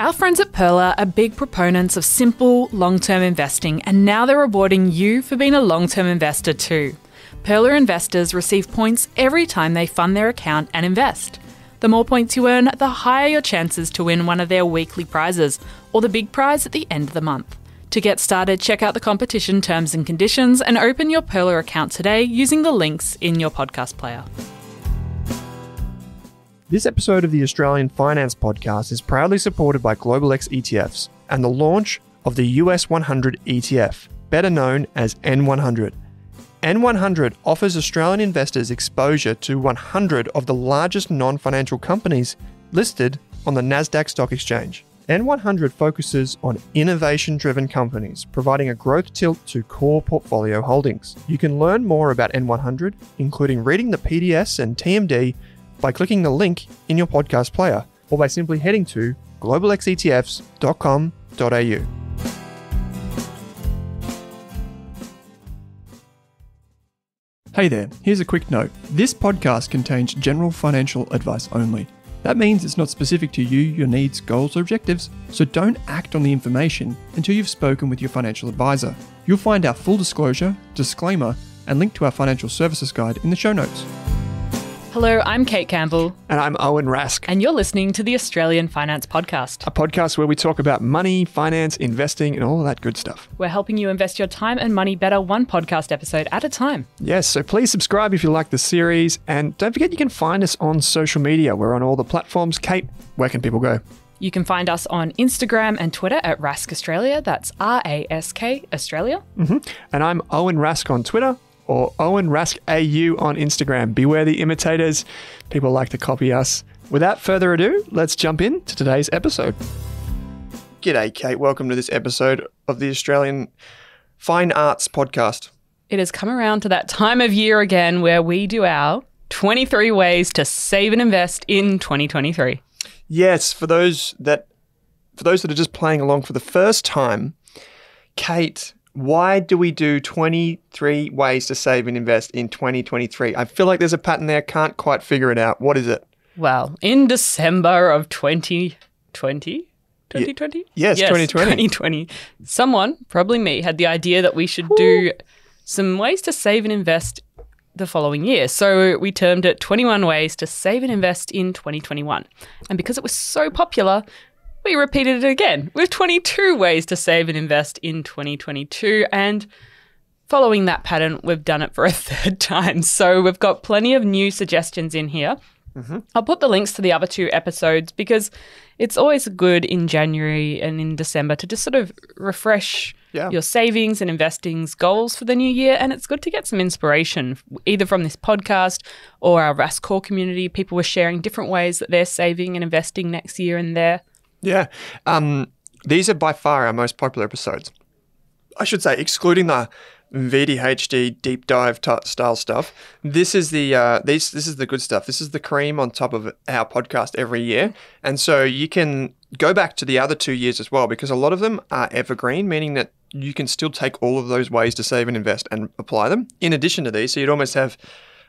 Our friends at Pearler are big proponents of simple, long term investing, and now they're rewarding you for being a long term investor too. Pearler investors receive points every time they fund their account and invest. The more points you earn, the higher your chances to win one of their weekly prizes, or the big prize at the end of the month. To get started, check out the competition terms and conditions and open your Pearler account today using the links in your podcast player. This episode of the Australian Finance Podcast is proudly supported by Global X ETFs and the launch of the US 100 ETF, better known as N100. N100 offers Australian investors exposure to 100 of the largest non financial companies listed on the NASDAQ Stock Exchange. N100 focuses on innovation driven companies, providing a growth tilt to core portfolio holdings. You can learn more about N100, including reading the PDS and TMD, by clicking the link in your podcast player or by simply heading to globalxetfs.com.au. Hey there, here's a quick note. This podcast contains general financial advice only. That means it's not specific to you, your needs, goals, or objectives, so don't act on the information until you've spoken with your financial advisor. You'll find our full disclosure, disclaimer, and link to our financial services guide in the show notes. Hello, I'm Kate Campbell, And I'm Owen Rask, and you're listening to the Australian Finance Podcast. a podcast where we talk about money, finance, investing, and all that good stuff. We're helping you invest your time and money better one podcast episode at a time. Yes, so please subscribe if you like the series, and don't forget you can find us on social media. We're on all the platforms. Kate, where can people go? You can find us on Instagram and Twitter at Rask Australia. That's R A S K Australia. Mm-hmm. And I'm Owen Rask on Twitter or Owen Rask AU on Instagram. Beware the imitators. People like to copy us. Without further ado, let's jump into today's episode. G'day, Kate. Welcome to this episode of the Australian Finance Podcast. It has come around to that time of year again where we do our 23 ways to save and invest in 2023. Yes, for those that for those that are just playing along for the first time, Kate, why do we do 23 ways to save and invest in 2023? I feel like there's a pattern there, can't quite figure it out. What is it? Well, in December of 2020, 2020? yes, 2020. 2020. Someone, probably me, had the idea that we should do some ways to save and invest the following year. So we termed it 21 ways to save and invest in 2021. And because it was so popular, we repeated it again with 22 ways to save and invest in 2022. And following that pattern, we've done it for a third time. So we've got plenty of new suggestions in here. Mm-hmm. I'll put the links to the other two episodes because it's always good in January and in December to just sort of refresh Yeah. your savings and investings goals for the new year. And it's good to get some inspiration either from this podcast or our Rask Core community. People were sharing different ways that they're saving and investing next year and there. Yeah. Um, these are by far our most popular episodes. I should say, excluding the VDHG deep dive t- style stuff. This is the uh, these this is the good stuff. This is the cream on top of our podcast every year, and so you can go back to the other two years as well because a lot of them are evergreen, meaning that you can still take all of those ways to save and invest and apply them. In addition to these, so you'd almost have,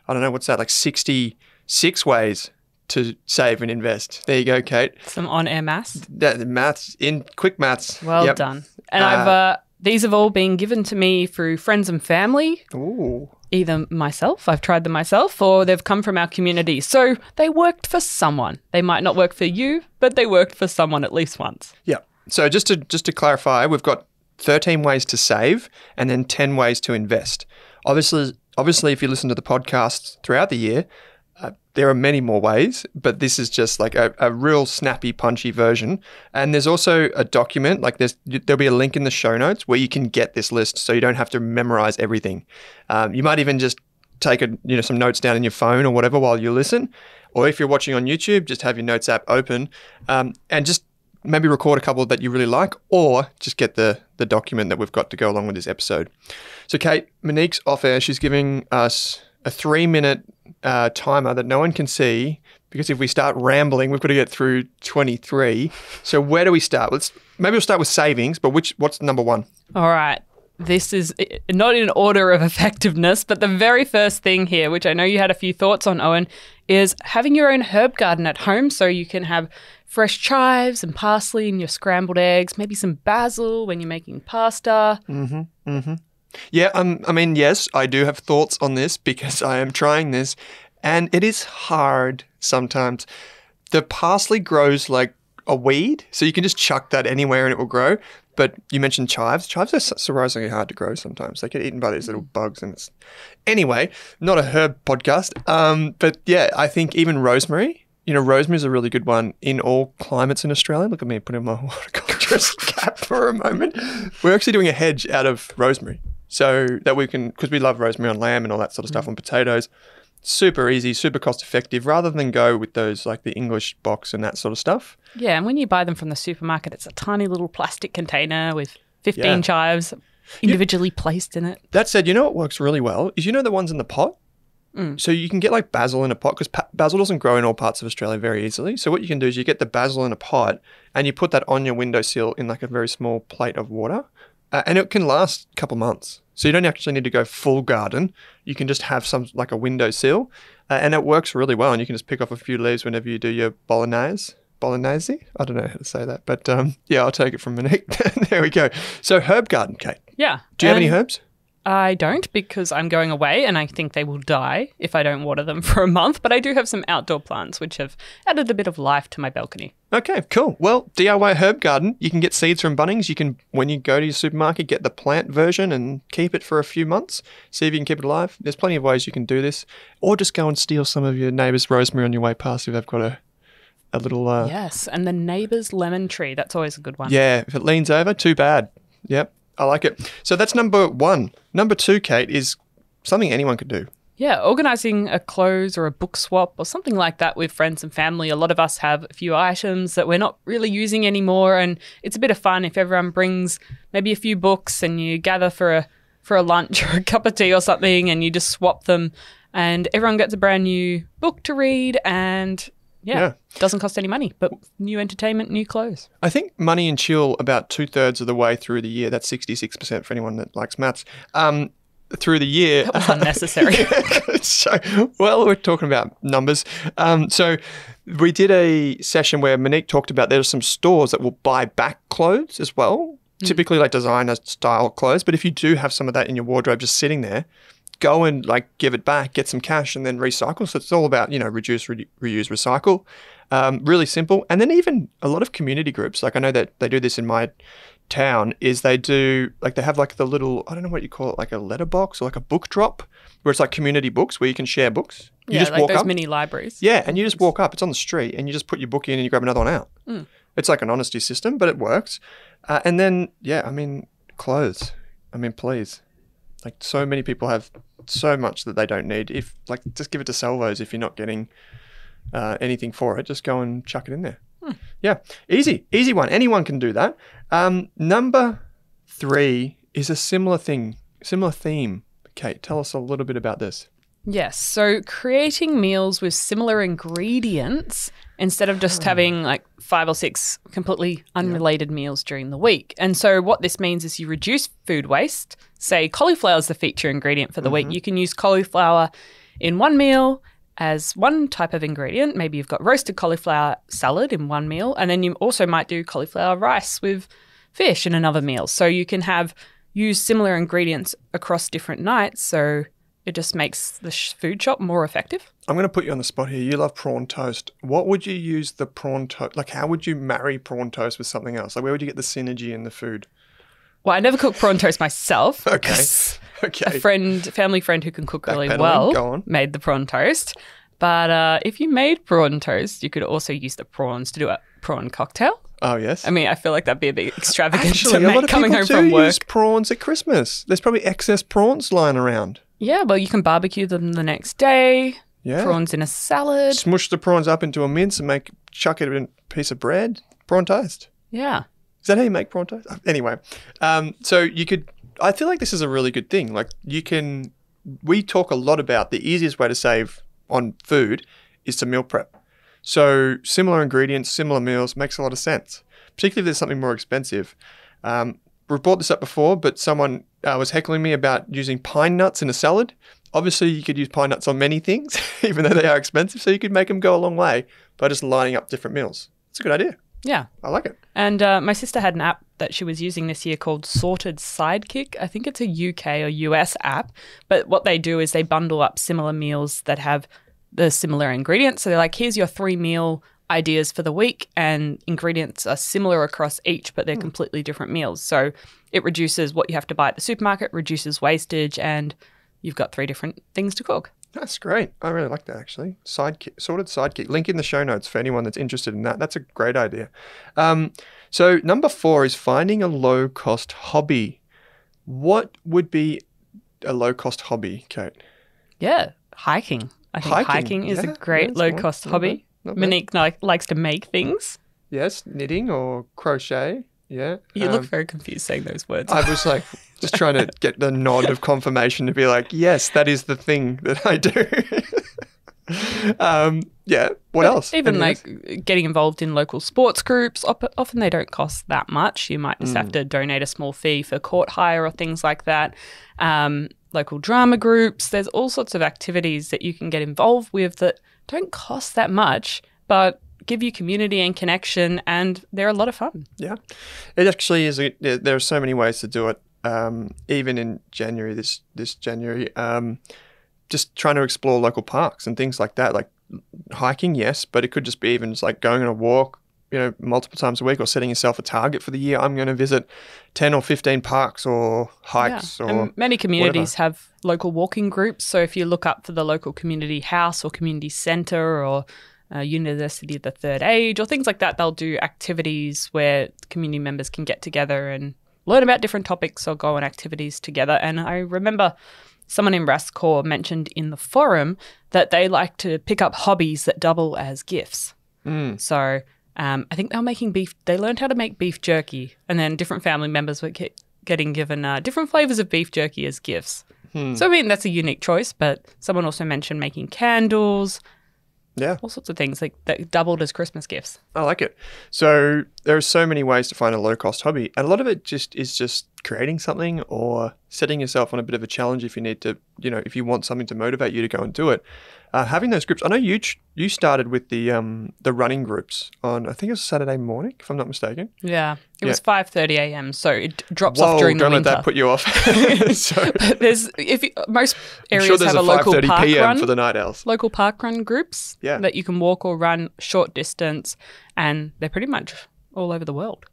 I don't know, what's that like sixty six ways to save and invest. There you go, Kate. Some on air maths. That maths in quick maths. Well Yep. done. And I've uh, these have all been given to me through friends and family. Ooh. Either myself, I've tried them myself, or they've come from our community. So they worked for someone. They might not work for you, but they worked for someone at least once. Yeah. So just to just to clarify, we've got 13 ways to save and then 10 ways to invest. Obviously, obviously, if you listen to the podcast throughout the year, uh, there are many more ways, but this is just like a, a real snappy, punchy version. And there's also a document, like there's there'll be a link in the show notes where you can get this list, so you don't have to memorize everything. Um, you might even just take a you know some notes down in your phone or whatever while you listen, or if you're watching on YouTube, just have your notes app open um, and just maybe record a couple that you really like, or just get the the document that we've got to go along with this episode. So, Kate, Monique's off air. She's giving us a three minute uh, timer that no one can see because if we start rambling, we've got to get through 23. So, where do we start? Let's maybe we'll start with savings, but which what's number one? All right. this is not in order of effectiveness, but the very first thing here, which I know you had a few thoughts on, Owen, is having your own herb garden at home so you can have fresh chives and parsley in your scrambled eggs, maybe some basil when you're making pasta. Yeah, um, I mean, yes, I do have thoughts on this because I am trying this, and it is hard sometimes. The parsley grows like a weed, so you can just chuck that anywhere and it will grow. But you mentioned chives. Chives are surprisingly hard to grow sometimes. They get eaten by these little bugs, and it's anyway not a herb podcast. Um, but yeah, I think even rosemary. You know, rosemary is a really good one in all climates in Australia. Look at me putting my horticulturist cap for a moment. We're actually doing a hedge out of rosemary so that we can, because we love rosemary on lamb and all that sort of stuff mm-hmm. on potatoes. Super easy, super cost effective, rather than go with those like the English box and that sort of stuff. Yeah, and when you buy them from the supermarket, it's a tiny little plastic container with 15 Yeah. chives individually placed in it. That said, you know what works really well is you know the ones in the pot. Mm. So you can get like basil in a pot because pa- basil doesn't grow in all parts of Australia very easily. So what you can do is you get the basil in a pot and you put that on your windowsill in like a very small plate of water, uh, and it can last a couple months. So you don't actually need to go full garden. You can just have some like a windowsill, uh, and it works really well. And you can just pick off a few leaves whenever you do your bolognese. Bolognese? I don't know how to say that, but um, yeah, I'll take it from Monique. there we go. So herb garden, Kate. Yeah. Do you have any herbs? I don't because I'm going away and I think they will die if I don't water them for a month. But I do have some outdoor plants which have added a bit of life to my balcony. Okay, cool. Well, DIY herb garden, you can get seeds from Bunnings. You can, when you go to your supermarket, get the plant version and keep it for a few months. See if you can keep it alive. There's plenty of ways you can do this. Or just go and steal some of your neighbour's rosemary on your way past if they've got a, a little. Uh. Yes, and the neighbour's lemon tree. That's always a good one. Yeah, if it leans over, too bad. Yep, I like it. So that's number one. Number two, Kate, is something anyone could do. Yeah, organizing a clothes or a book swap or something like that with friends and family. A lot of us have a few items that we're not really using anymore, and it's a bit of fun if everyone brings maybe a few books and you gather for a for a lunch or a cup of tea or something, and you just swap them, and everyone gets a brand new book to read, and yeah, Yeah. doesn't cost any money, but new entertainment, new clothes. I think money and chill about two thirds of the way through the year. That's 66% for anyone that likes maths. Um, through the year. That was unnecessary. so, well, we're talking about numbers. Um, so, we did a session where Monique talked about there are some stores that will buy back clothes as well, typically like designer style clothes. But if you do have some of that in your wardrobe just sitting there, go and like give it back, get some cash, and then recycle. So it's all about you know reduce, re- reuse, recycle. Um, really simple. And then even a lot of community groups, like I know that they do this in my town, is they do like they have like the little I don't know what you call it, like a letterbox or like a book drop, where it's like community books where you can share books. You yeah, just like walk those up. mini libraries. Yeah, and you just walk up. It's on the street, and you just put your book in, and you grab another one out. Hmm. It's like an honesty system, but it works. Uh, and then, yeah, I mean, clothes. I mean, please, like so many people have so much that they don't need. If like, just give it to Salvos if you're not getting uh, anything for it. Just go and chuck it in there. Hmm. Yeah, easy, easy one. Anyone can do that. Um, number three is a similar thing, similar theme. Kate, tell us a little bit about this. Yes. So creating meals with similar ingredients instead of just hmm. having like five or six completely unrelated meals during the week. And so what this means is you reduce food waste. Say cauliflower is the feature ingredient for the week. Mm-hmm. You can use cauliflower in one meal as one type of ingredient. Maybe you've got roasted cauliflower salad in one meal, and then you also might do cauliflower rice with fish in another meal. So you can have use similar ingredients across different nights. So it just makes the sh- food shop more effective. I'm going to put you on the spot here. You love prawn toast. What would you use the prawn toast? Like, how would you marry prawn toast with something else? Like, where would you get the synergy in the food? Well, I never cook prawn toast myself. Okay. Okay. A friend, family friend who can cook really well made the prawn toast. But uh, if you made prawn toast, you could also use the prawns to do a prawn cocktail. Oh yes. I mean, I feel like that'd be a bit extravagant Actually, to a lot of coming people home do from work. use prawns at Christmas. There's probably excess prawns lying around. Yeah, well, you can barbecue them the next day. Yeah. Prawns in a salad. Smush the prawns up into a mince and make chuck it in a piece of bread. Prawn toast. Yeah. Is that how you make prawn toast? Anyway, um, so you could. I feel like this is a really good thing. Like you can. We talk a lot about the easiest way to save on food is to meal prep. So similar ingredients, similar meals makes a lot of sense. Particularly if there's something more expensive. Um, we've brought this up before, but someone uh, was heckling me about using pine nuts in a salad. Obviously, you could use pine nuts on many things, even though they are expensive. So you could make them go a long way by just lining up different meals. It's a good idea. Yeah. I like it. And uh, my sister had an app that she was using this year called Sorted Sidekick. I think it's a UK or US app. But what they do is they bundle up similar meals that have the similar ingredients. So they're like, here's your three meal ideas for the week, and ingredients are similar across each, but they're completely different meals. So it reduces what you have to buy at the supermarket, reduces wastage, and you've got three different things to cook. That's great. I really like that actually. Sidekick, sorted sidekick. Link in the show notes for anyone that's interested in that. That's a great idea. Um, so number four is finding a low cost hobby. What would be a low cost hobby, Kate? Yeah, hiking. I think hiking, Hiking, is yeah, a great low cost hobby. Not. Monique like, likes to make things. Yes, knitting or crochet. Yeah. You look Um, very confused saying those words. I was like just trying to get the nod of confirmation to be like, yes, that is the thing that I do. um, yeah. What else? Even like getting involved in local sports groups, op- often they don't cost that much. You might just Mm. have to donate a small fee for court hire or things like that. Um, local drama groups, there's all sorts of activities that you can get involved with that don't cost that much, but give you community and connection, and they're a lot of fun. Yeah, it actually is. A, there are so many ways to do it. Um, even in January, this this January, um, just trying to explore local parks and things like that. Like hiking, yes, but it could just be even just like going on a walk, you know, multiple times a week, or setting yourself a target for the year. I'm going to visit ten or fifteen parks or hikes Yeah. or and many communities have local walking groups. So if you look up for the local community house or community centre or uh, University of the Third Age or things like that, they'll do activities where community members can get together and learn about different topics or go on activities together. And I remember someone in Rask Core mentioned in the forum that they like to pick up hobbies that double as gifts. Mm. So um, I think they were making beef. They learned how to make beef jerky, and then different family members were get, getting given uh, different flavors of beef jerky as gifts. Hmm. So I mean that's a unique choice. But someone also mentioned making candles, yeah. all sorts of things like that doubled as Christmas gifts. I like it. So there are so many ways to find a low cost hobby, and a lot of it just is just creating something or setting yourself on a bit of a challenge if you need to, you know, if you want something to motivate you to go and do it. Uh, having those groups, I know you ch- you started with the um the running groups on I think it was Saturday morning, if I'm not mistaken. Yeah, it Yeah. was five thirty a.m. So it drops Whoa, off during the don't let winter. that put you off. so there's if you, most areas sure have a a local 5:30 park p.m. run. for the night owls. local park run groups Yeah. that you can walk or run short distance, and they're pretty much all over the world.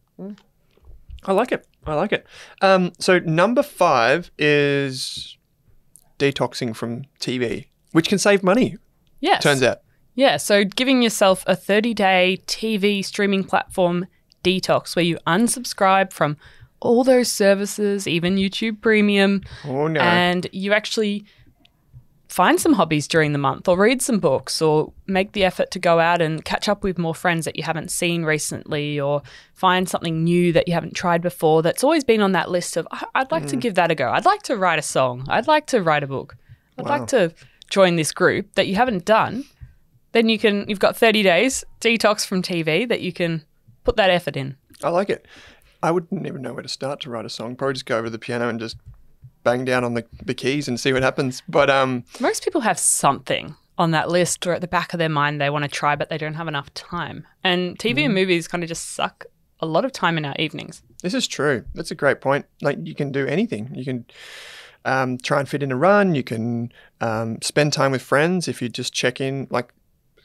I like it. I like it. Um, so number five is detoxing from TV, which can save money. Yes. Turns out. Yeah, so giving yourself a 30 day TV streaming platform detox where you unsubscribe from all those services, even YouTube Premium, Oh no. and you actually find some hobbies during the month or read some books or make the effort to go out and catch up with more friends that you haven't seen recently or find something new that you haven't tried before that's always been on that list of "I- I'd like to mm. give that a go. I'd like to write a song. I'd like to write a book. I'd Wow. like to join this group that you haven't done. Then you can you've got 30 days detox from TV that you can put that effort in. I like it. I wouldn't even know where to start to write a song. Probably just go over the piano and just bang down on the, the keys and see what happens. But um, Most people have something on that list or at the back of their mind they want to try, but they don't have enough time. And TV and movies kind of just suck a lot of time in our evenings. this is true. That's a great point. Like you can do anything. You can um, try and fit in a run. You can um, spend time with friends if you just check in. Like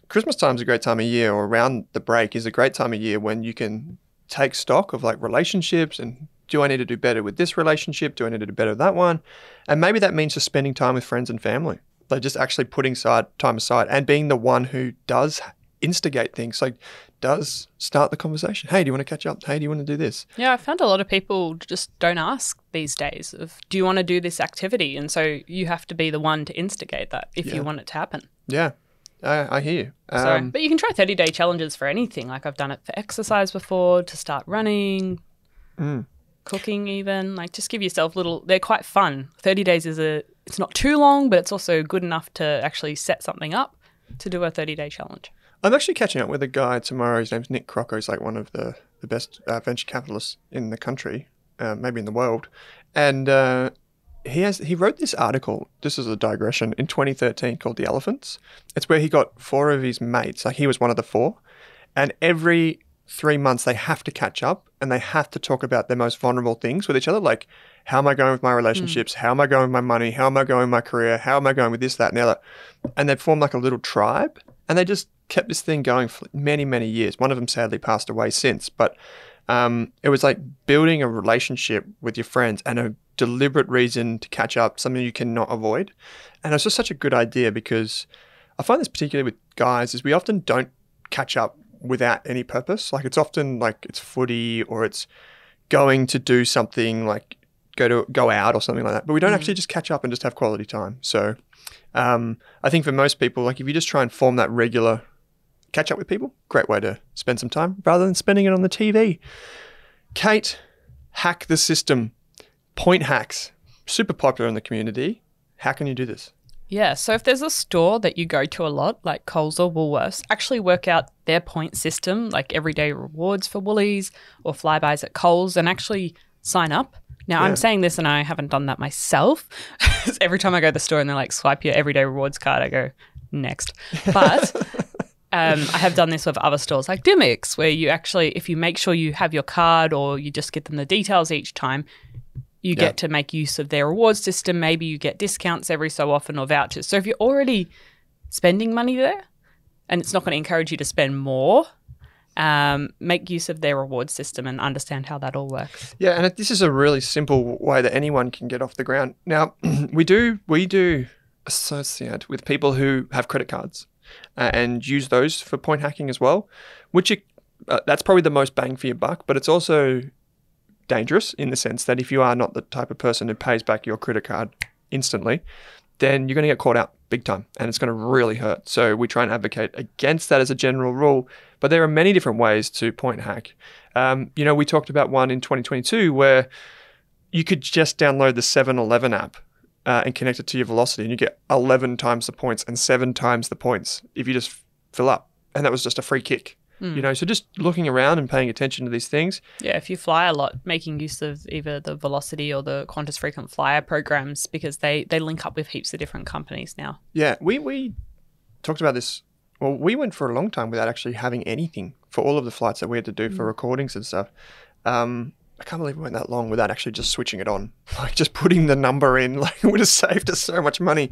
Christmas time is a great time of year, or around the break is a great time of year when you can take stock of like relationships and do I need to do better with this relationship? Do I need to do better with that one? And maybe that means just spending time with friends and family. Like just actually putting side time aside and being the one who does instigate things. Like does start the conversation. Hey, do you want to catch up? Hey, do you want to do this? Yeah, I found a lot of people just don't ask these days of do you want to do this activity? And so you have to be the one to instigate that if Yeah. you want it to happen. Yeah, I, I hear you. So, Um, but you can try 30 day challenges for anything. Like I've done it for exercise before, to start running, Mm. cooking, even. Like just give yourself little. They're quite fun. 30 days is a. It's not too long, but it's also good enough to actually set something up to do a 30 day challenge. I'm actually catching up with a guy tomorrow. His name's Nick Crocker. He's like one of the, the best uh, venture capitalists in the country. uh, maybe in the world. And uh, he has he wrote this article. This is a digression in 2013 called "The Elephants." It's where he got four of his mates. Like he was one of the four, and every three months they have to catch up and they have to talk about their most vulnerable things with each other, like how am I going with my relationships? How am I going with my money? How am I going with my career? How am I going with this, that, and the other? And they formed like a little tribe, and they just kept this thing going for many, many years. One of them sadly passed away since, but um, it was like building a relationship with your friends and a deliberate reason to catch up, something you cannot avoid. And it's just such a good idea because I find this particularly with guys is we often don't catch up without any purpose. Like it's often like it's footy or it's going to do something like go to go out or something like that. But we don't actually just catch up and just have quality time. So um, I think for most people, like if you just try and form that regular catch up with people, great way to spend some time rather than spending it on the TV. Kate, hack the system. Point hacks, super popular in the community. How can you do this? Yeah, so if there's a store that you go to a lot, like Coles or Woolworths, actually work out their point system, like everyday rewards for Woolies or flybys at Coles, and actually sign up. Now, Yeah. I'm saying this and I haven't done that myself. Every time I go to the store and they're like, swipe your everyday rewards card, I go, next. But um, I have done this with other stores like Dymocks, where you actually, if you make sure you have your card or you just get them the details each time, you Yeah. get to make use of their reward system. Maybe you get discounts every so often or vouchers. So if you're already spending money there and it's not going to encourage you to spend more, um, make use of their reward system and understand how that all works. Yeah, and this is a really simple way that anyone can get off the ground. Now, we do we do associate with people who have credit cards uh, and use those for point hacking as well, which it, uh, that's probably the most bang for your buck. But it's also dangerous in the sense that if you are not the type of person who pays back your credit card instantly, then you're going to get caught out big time and it's going to really hurt. So we try and advocate against that as a general rule. But there are many different ways to point hack. Um, you know, we talked about one in 2022 where you could just download the 7 Eleven app uh, and connect it to your velocity and you get 11 times the points and seven times the points if you just fill up. And that was just a free kick. You know, so just looking around and paying attention to these things. Yeah, if you fly a lot, making use of either the Velocity or the Qantas Frequent Flyer programs because they, they link up with heaps of different companies now. Yeah, we, we talked about this. Well, we went for a long time without actually having anything for all of the flights that we had to do for recordings and stuff. Um, I can't believe we went that long without actually just switching it on, like just putting the number in. Like it would have saved us so much money.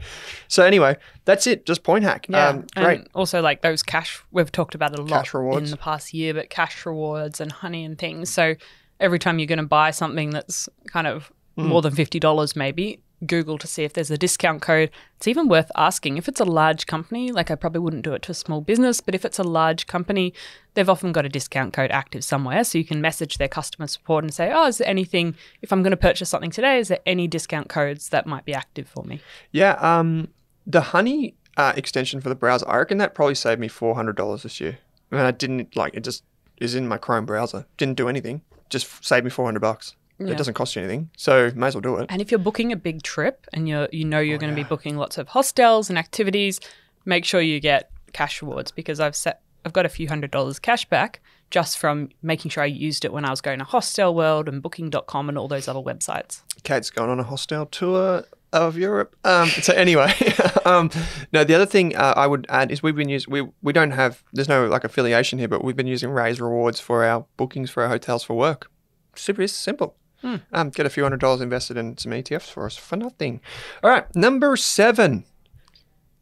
So anyway, that's it. Just point hack. Um, great. And also like those cash we've talked about it a lot in the past year, but cash rewards and honey and things. So every time you're going to buy something that's kind of Mm. more than fifty dollars, maybe Google to see if there's a discount code. It's even worth asking if it's a large company. Like I probably wouldn't do it to a small business, but if it's a large company, they've often got a discount code active somewhere, so you can message their customer support and say, "Oh, is there anything? If I'm going to purchase something today, is there any discount codes that might be active for me?" Yeah. Um, the honey uh, extension for the browser, I reckon that probably saved me four hundred dollars this year. I mean, I didn't like it. Just is in my Chrome browser. Didn't do anything. Just saved me four hundred bucks. Yeah. It doesn't cost you anything, so may as well do it. And if you're booking a big trip and you're you know Oh, you're going to be booking lots of hostels and activities, make sure you get cash rewards because I've set I've got a few hundred dollars cash back just from making sure I used it when I was going to Hostel World and booking.com and all those other websites. Kate's gone on a hostel tour of Europe. Um, so anyway, um, no, the other thing uh, I would add is we've been using we we don't have there's no like affiliation here, but we've been using Raiz rewards for our bookings for our hotels for work. Super simple. Um, get a few hundred dollars invested in some ETFs for us for nothing. All right, number seven.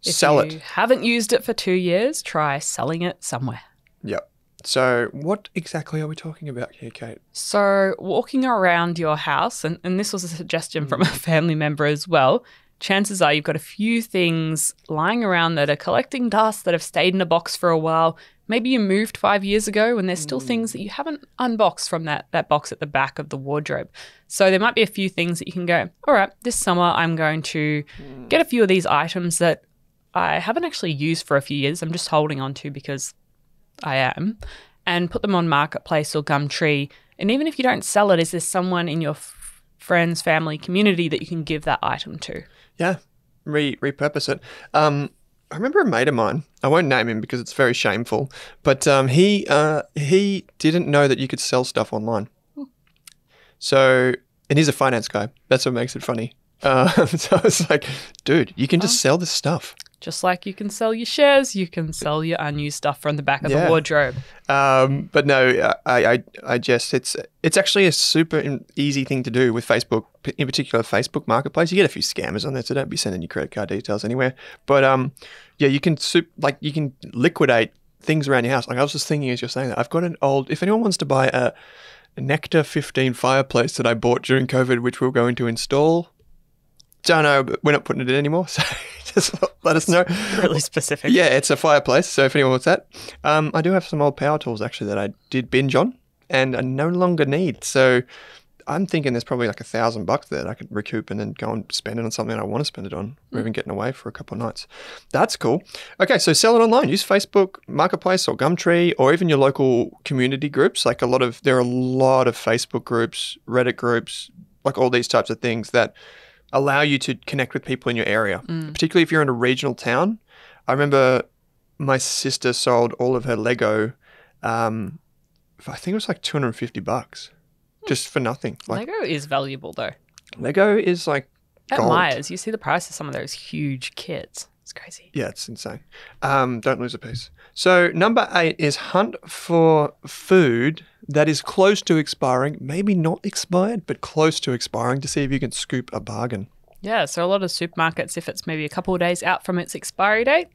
If Sell you it. haven't used it for 2 years, try selling it somewhere. Yep. So what exactly are we talking about here, Kate? So, walking around your house, and, and this was a suggestion from a family member as well, chances are you've got a few things lying around that are collecting dust that have stayed in a box for a while. Maybe you moved five years ago and there's still things that you haven't unboxed from that, that box at the back of the wardrobe. So, there might be a few things that you can go, all right, this summer I'm going to get a few of these items that I haven't actually used for a few years. I'm just holding on to because I am, and put them on Marketplace or Gumtree. And even if you don't sell it, is there someone in your f- friends, family, community that you can give that item to? Yeah, re repurpose it. Um, I remember a mate of mine. I won't name him because it's very shameful. But um, he uh, he didn't know that you could sell stuff online. So, and he's a finance guy. That's what makes it funny. Uh, so it's like, dude, you can just sell this stuff. Just like you can sell your shares, you can sell your unused stuff from the back of Yeah. the wardrobe. Um, but no, I, I, I just it's it's actually a super easy thing to do with Facebook, in particular Facebook Marketplace. You get a few scammers on there, so don't be sending your credit card details anywhere. But um, yeah, you can like you can liquidate things around your house. Like I was just thinking as you're saying that, I've got an old. If anyone wants to buy a, a Nectre 15 fireplace that I bought during COVID, which we're going to install. Don't know, but we're not putting it in anymore. So just let us know. Really specific. Yeah, it's a fireplace. So if anyone wants that, um, I do have some old power tools actually that I did binge on and I no longer need. So I'm thinking there's probably like a thousand bucks that I could recoup and then go and spend it on something I want to spend it on, or even getting away for a couple of nights. That's cool. Okay, so sell it online. Use Facebook Marketplace or Gumtree or even your local community groups. Like a lot of there are a lot of Facebook groups, Reddit groups, like all these types of things that allow you to connect with people in your area, particularly if you're in a regional town. I remember my sister sold all of her Lego. Um, I think it was like 250 bucks just for nothing. Like Lego is valuable though. Lego is like, At Gold. Myers, you see the price of some of those huge kits. It's crazy. yeah, it's insane. Um, don't lose a piece. So, number eight is hunt for food that is close to expiring, maybe not expired, but close to expiring to see if you can scoop a bargain. Yeah, so a lot of supermarkets, if it's maybe a couple of days out from its expiry date,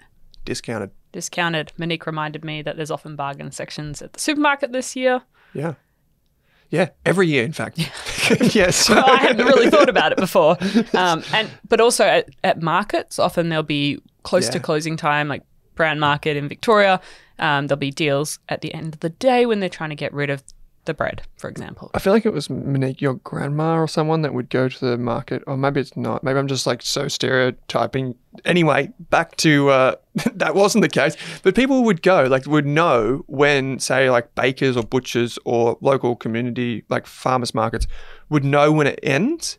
Discounted. discounted. Monique reminded me that there's often bargain sections at the supermarket this year. Yeah. Yeah, every year, in fact. yes. so- I hadn't really thought about it before. Um, and but also at, at markets, often there'll be close to closing time, like Prahran Market in Victoria. Um, there'll be deals at the end of the day when they're trying to get rid of the bread, for example. I feel like it was Monique, your grandma or someone that would go to the market, or maybe it's not. Maybe I'm just like so stereotyping. Anyway, back to uh, that wasn't the case, but people would go, like, would know when, say, like bakers or butchers or local community, like farmers markets, would know when it ends,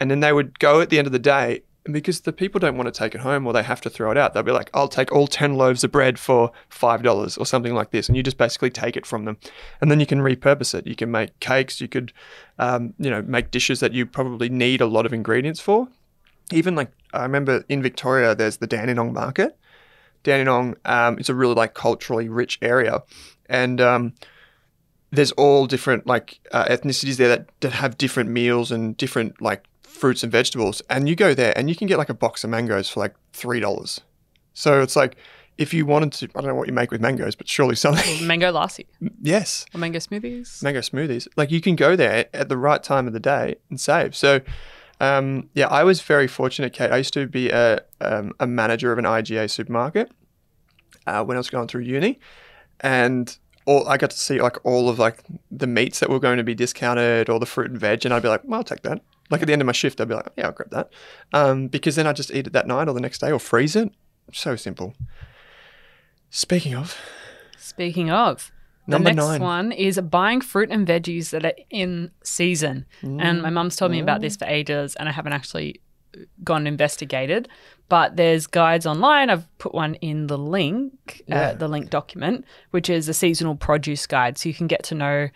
and then they would go at the end of the day. And because the people don't want to take it home or they have to throw it out, they'll be like, I'll take all 10 loaves of bread for $5 or something like this. And you just basically take it from them. And then you can repurpose it. You can make cakes. You could, um, you know, make dishes that you probably need a lot of ingredients for. Even like, I remember in Victoria, there's the Dandenong market. Dandenong um, is a really like culturally rich area. And um, there's all different like uh, ethnicities there that, that have different meals and different like fruits and vegetables. And you go there and you can get like a box of mangoes for like three dollars. So it's like if you wanted to, I don't know what you make with mangoes, but surely something. Mango lassi yes, or mango smoothies. mango smoothies. Like you can go there at the right time of the day and save. So. Um, yeah, I was very fortunate, Kate. I used to be a, um, a manager of an IGA supermarket uh, when I was going through uni, and all I got to see like all of like the meats that were going to be discounted or the fruit and veg, and I'd be like, well, I'll take that. Like at the end of my shift, I'd be like, yeah, I'll grab that, um, because then I just eat it that night or the next day or freeze it. So simple. Speaking of, Speaking of, Number the next nine. one is buying fruit and veggies that are in season. And my mum's told me about this for ages, and I haven't actually gone and investigated. But there's guides online. I've put one in the link, Yeah. uh, the link document, which is a seasonal produce guide. So you can get to know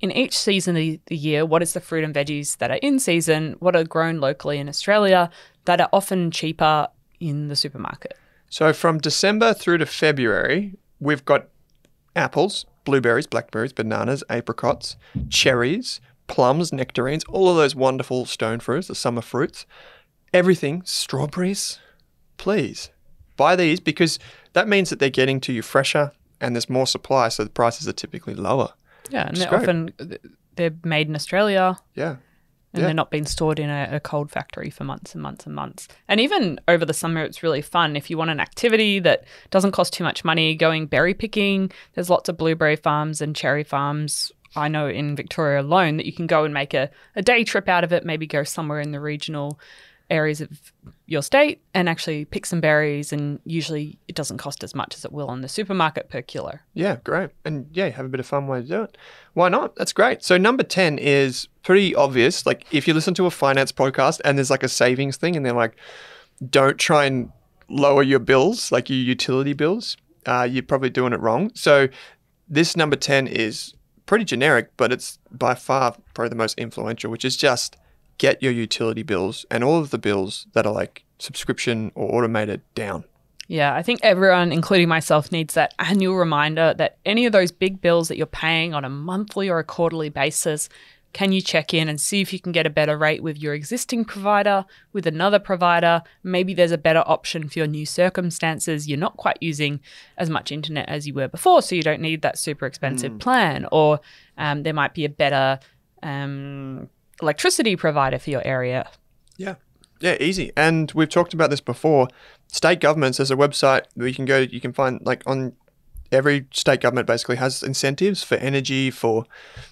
in each season of the year what is the fruit and veggies that are in season, what are grown locally in Australia that are often cheaper in the supermarket. So from December through to February, we've got apples, blueberries, blackberries, bananas, apricots, cherries, plums, nectarines, all of those wonderful stone fruits, the summer fruits. Everything, strawberries, please buy these because that means that they're getting to you fresher and there's more supply, so the prices are typically lower. Yeah, and they're great. often they're made in Australia. Yeah. and Yeah. they're not being stored in a, a cold factory for months and months and months. And even over the summer, it's really fun. If you want an activity that doesn't cost too much money, going berry picking, there's lots of blueberry farms and cherry farms. I know in Victoria alone that you can go and make a, a day trip out of it, maybe go somewhere in the regional areas of your state and actually pick some berries. And usually it doesn't cost as much as it will on the supermarket per kilo. Yeah, great. And yeah, have a bit of fun way to do it. Why not? That's great. So number 10 is pretty obvious. Like if you listen to a finance podcast and there's like a savings thing and they're like, don't try and lower your bills, like your utility bills, uh, you're probably doing it wrong. So this number 10 is pretty generic, but it's by far probably the most influential, which is just get your utility bills and all of the bills that are like subscription or automated down. Yeah, I think everyone, including myself, needs that annual reminder that any of those big bills that you're paying on a monthly or a quarterly basis, can you check in and see if you can get a better rate with your existing provider, with another provider? Maybe there's a better option for your new circumstances. You're not quite using as much internet as you were before, so you don't need that super expensive plan. Or um, there might be a better um, electricity provider for your area. Yeah. Yeah, easy. And we've talked about this before. State governments, there's a website where you can go, you can find like on every state government basically has incentives for energy, for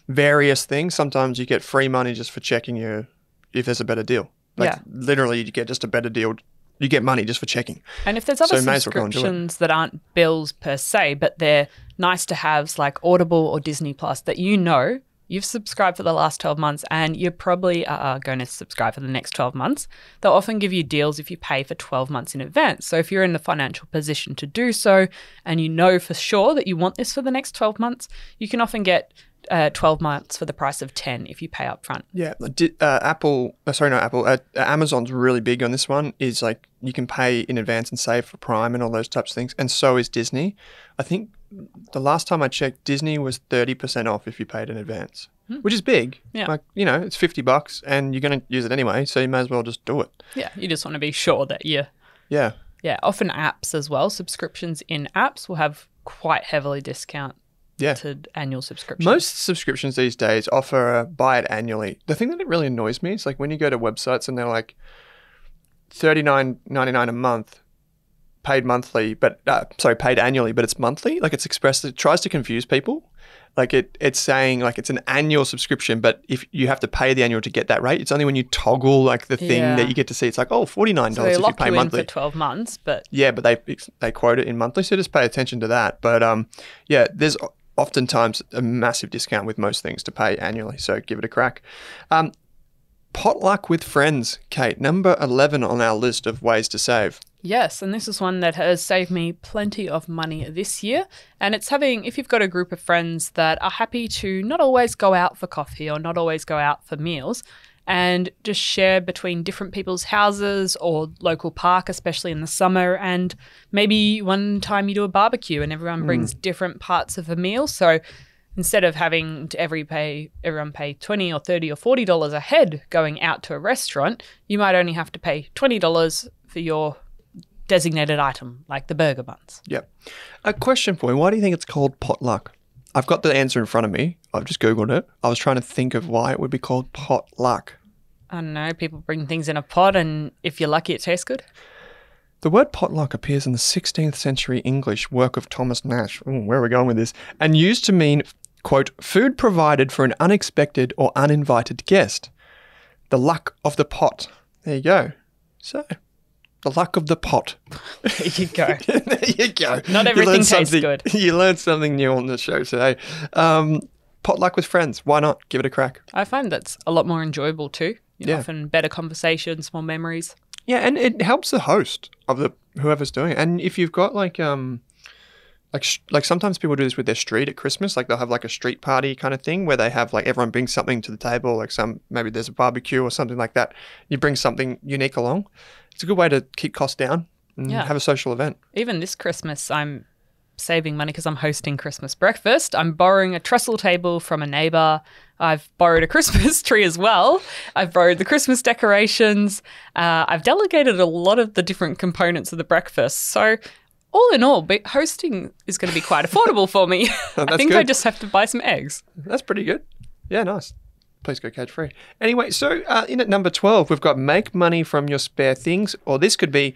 various things. Sometimes you get free money just for checking your if there's a better deal. Like Yeah. literally you get just a better deal. You get money just for checking. And if there's other So may as well go and do it. subscriptions that aren't bills per se, but they're nice to haves like Audible or Disney Plus that you know you've subscribed for the last 12 months and you probably are going to subscribe for the next 12 months, they'll often give you deals if you pay for 12 months in advance. So if you're in the financial position to do so and you know for sure that you want this for the next 12 months, you can often get uh, 12 months for the price of 10 if you pay up front. Yeah, uh, Apple. Uh, sorry, not Apple. Uh, Amazon's really big on this one. Is like you can pay in advance and save for Prime and all those types of things, and so is Disney. I think the last time I checked, Disney was thirty percent off if you paid in advance, hmm. which is big. Yeah. like you know, it's fifty bucks, and you're going to use it anyway, so you may as well just do it. Yeah, you just want to be sure that you're Yeah, Yeah, often apps as well. Subscriptions in apps will have quite heavily discounted yeah. annual subscriptions. Most subscriptions these days offer a buy it annually. The thing that it really annoys me is like when you go to websites and they're like thirty nine ninety nine a month, paid monthly, but uh, sorry, paid annually, but it's monthly. Like it's expressed, it tries to confuse people. Like it, it's saying like it's an annual subscription, but if you have to pay the annual to get that rate, it's only when you toggle like the thing Yeah. that you get to see. It's like oh, forty nine so dollars they if you lock pay you in monthly. for twelve months, but Yeah, but they they quote it in monthly, so just pay attention to that. But um, yeah, there's o- oftentimes a massive discount with most things to pay annually, so give it a crack. Um, potluck with friends, Kate, number eleven on our list of ways to save. Yes, and this is one that has saved me plenty of money this year. And it's having if you've got a group of friends that are happy to not always go out for coffee or not always go out for meals. And just share between different people's houses or local park, especially in the summer. And maybe one time you do a barbecue and everyone hmm. brings different parts of a meal. So instead of having to every pay everyone pay 20 or 30 or 40 dollars a head going out to a restaurant you might only have to pay 20 dollars for your designated item like the burger buns Yep. A question for you: Why do you think it's called potluck? I've got the answer in front of me. I've just googled it. I was trying to think of why it would be called potluck. i don't know people bring things in a pot and if you're lucky it tastes good The word potluck appears in the 16th century English work of Thomas Nashe. Ooh, where are we going with this? And used to mean, quote, food provided for an unexpected or uninvited guest. The luck of the pot. There you go. So, the luck of the pot. there you go there you go. Not everything tastes good. You learned something new on the show today. Um, potluck with friends. Why not? Give it a crack. i find that's a lot more enjoyable too you know, Yeah. often better conversations more memories Yeah, and it helps the host of the whoever's doing it. And if you've got like um like sh- like sometimes people do this with their street at Christmas, like they'll have like a street party kind of thing where they have like everyone brings something to the table, like some maybe there's a barbecue or something like that. You bring something unique along. It's a good way to keep costs down and Yeah. have a social event. even this Christmas, I'm saving money because I'm hosting Christmas breakfast. I'm borrowing a trestle table from a neighbor. I've borrowed a Christmas tree as well. I've borrowed the Christmas decorations. Uh, I've delegated a lot of the different components of the breakfast. So, all in all, hosting is going to be quite affordable for me. I That's think I just have to buy some eggs. That's pretty good. Yeah, nice. Please go cage free. Anyway, so uh, in at number 12, we've got make money from your spare things, or this could be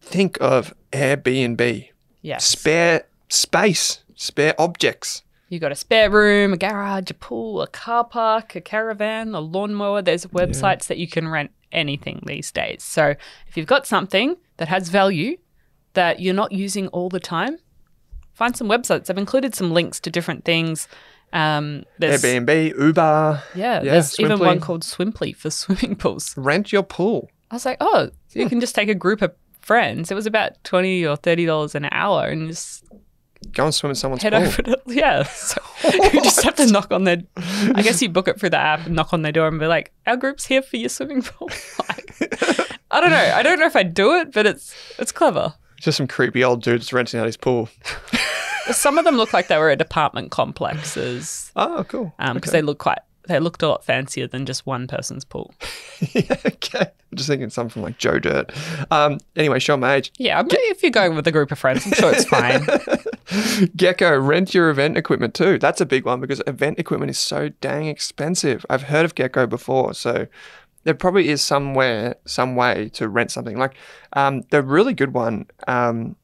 think of Airbnb. Yes. Spare space, spare objects. You got a spare room, a garage, a pool, a car park, a caravan, a lawnmower. There's websites that you can rent anything these days. So if you've got something that has value that you're not using all the time, find some websites. I've included some links to different things. Um, there's, Airbnb, Uber. Yeah, Yeah, there's even one called Swimply for swimming pools. Rent your pool. I was like, oh, so you can just take a group of friends. It was about twenty or thirty dollars an hour, and just go and swim in someone's head pool. over to yeah. So you just have to knock on their. I guess you book it through the app and knock on their door and be like, "Our group's here for your swimming pool." like, I don't know. I don't know if I'd do it, but it's it's clever. Just some creepy old dudes renting out his pool. Some of them look like they were at apartment complexes Oh, cool. because Um, they look quite. They looked a lot fancier than just one person's pool. yeah, okay. I'm just thinking something like Joe Dirt. Um, anyway, show my age. Yeah, I mean, if you're going with a group of friends, I'm sure it's fine. Gecko, rent your event equipment too. That's a big one because event equipment is so dang expensive. I've heard of Gecko before, so there probably is somewhere, some way to rent something. Like um, the really good one um,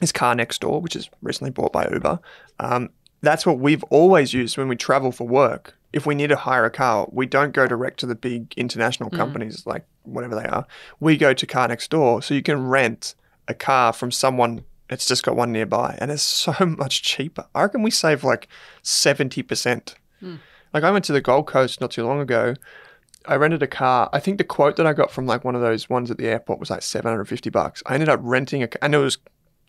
is Car Next Door, which is recently bought by Uber. Um, that's what we've always used when we travel for work. If we need to hire a car, we don't go direct to the big international companies like whatever they are. We go to Car Next Door, so you can rent a car from someone that's just got one nearby, and it's so much cheaper. I reckon we save like seventy percent. Like I went to the Gold Coast not too long ago. I rented a car. I think the quote that I got from like one of those ones at the airport was like seven hundred fifty bucks. I ended up renting a, and it was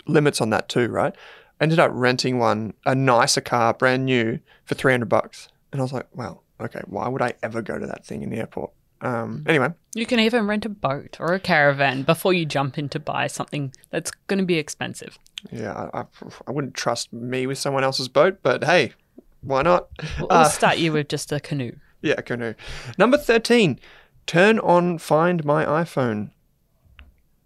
limits on that too, right? Ended up renting one, a nicer car, brand new, for three hundred bucks, and I was like, wow, okay, why would I ever go to that thing in the airport? Um, anyway, You can even rent a boat or a caravan before you jump in to buy something that's going to be expensive. yeah, I, I, wouldn't trust me with someone else's boat, but hey, why not? We'll, Uh, we'll start you with just a canoe. Yeah, canoe. Number 13, turn on Find My iPhone.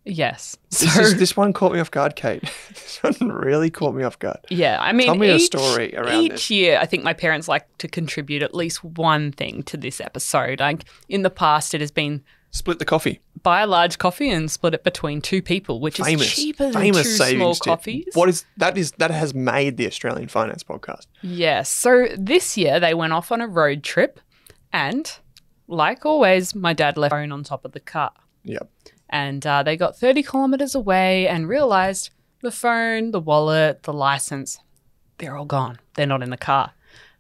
Yes. This, is, this one caught me off guard, Kate. this one really caught me off guard. yeah, I mean, Tell me a story around each this. year, I think my parents like to contribute at least one thing to this episode. Like in the past, it has been Split the coffee. buy a large coffee and split it between two people, which Famous. is cheaper than two small tip. coffees. What is that is that has made the Australian Finance Podcast. Yes. So this year they went off on a road trip, and like always, my dad left phone on top of the car. Yep. And uh, they got 30 kilometers away and realized the phone, the wallet, the license, they're all gone. They're not in the car.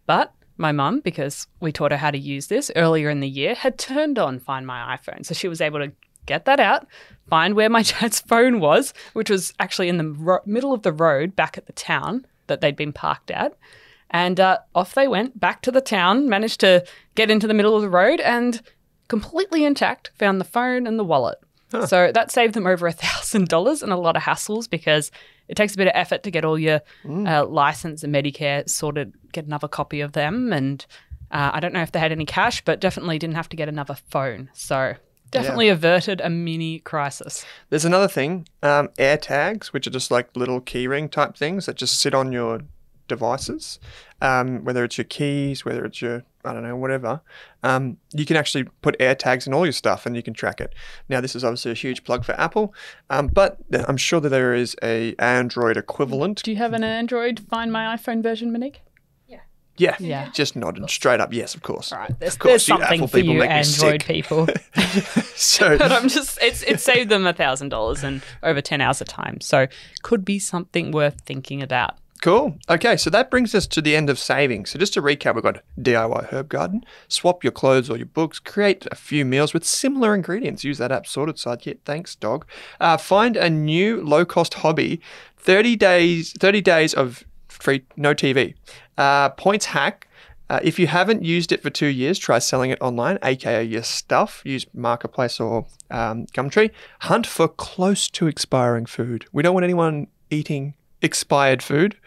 But my mum, because we taught her how to use this earlier in the year, had turned on Find My iPhone. So she was able to get that out, find where my dad's phone was, which was actually in the ro- middle of the road back at the town that they'd been parked at. And uh, off they went back to the town, managed to get into the middle of the road and completely intact, found the phone and the wallet. So that saved them over a thousand dollars and a lot of hassles because it takes a bit of effort to get all your uh, license and Medicare sorted, get another copy of them, and uh, I don't know if they had any cash, but definitely didn't have to get another phone. So definitely averted a mini crisis. There's another thing, um, air tags, which are just like little keyring type things that just sit on your devices, um, whether it's your keys, whether it's your, I don't know, whatever. Um, you can actually put air tags in all your stuff and you can track it. Now, this is obviously a huge plug for Apple, um, but I'm sure that there is a Android equivalent. Do you have an Android Find My iPhone version, Monique? Yeah, Yeah. just nodded straight up. Yes, of course. All right, there's, Of course, there's something Apple for you Android people. So, but I'm just it's it saved them a thousand dollars and over ten hours of time. So could be something worth thinking about. Cool. Okay, so that brings us to the end of saving. So just to recap, we've got DIY herb garden, swap your clothes or your books, create a few meals with similar ingredients. Use that app sorted sidekit. Thanks, dog. Uh, find a new low cost hobby. Thirty days. Thirty days of free no TV. Uh, points hack. Uh, if you haven't used it for two years, try selling it online, aka your stuff. Use Marketplace or um, Gumtree. Hunt for close to expiring food. We don't want anyone eating expired food.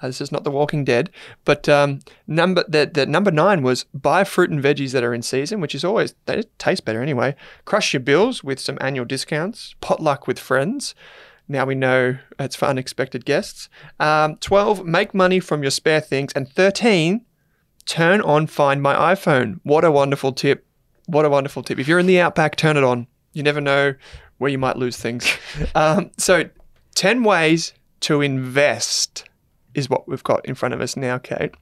Uh, this is not The Walking Dead, but um, number the, the number nine was buy fruit and veggies that are in season, which is always they taste better anyway. Crush your bills with some annual discounts. Potluck with friends. Now we know it's for unexpected guests. Um, Twelve, make money from your spare things, and thirteen, turn on Find My iPhone. What a wonderful tip! What a wonderful tip. If you're in the outback, turn it on. You never know where you might lose things. um, so, 10 ways to invest is what we've got in front of us now, Kate.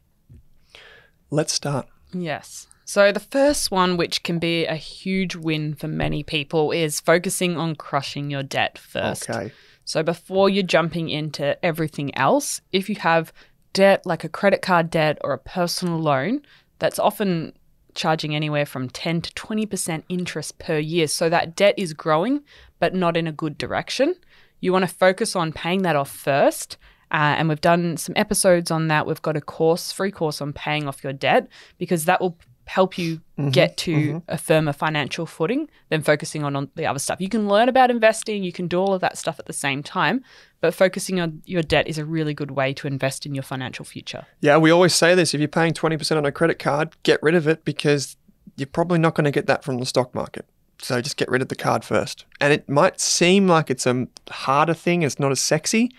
Let's start. Yes. So the first one, which can be a huge win for many people, is focusing on crushing your debt first. Okay. So before you're jumping into everything else, if you have debt like a credit card debt or a personal loan, that's often charging anywhere from 10 to 20% interest per year. So that debt is growing, but not in a good direction. You want to focus on paying that off first Uh, and we've done some episodes on that. We've got a course, free course on paying off your debt because that will help you get to a firmer financial footing than focusing on, on the other stuff. You can learn about investing, you can do all of that stuff at the same time, but focusing on your debt is a really good way to invest in your financial future. Yeah, we always say this if you're paying 20% on a credit card, get rid of it because you're probably not going to get that from the stock market. So just get rid of the card first. And it might seem like it's a harder thing, it's not as sexy,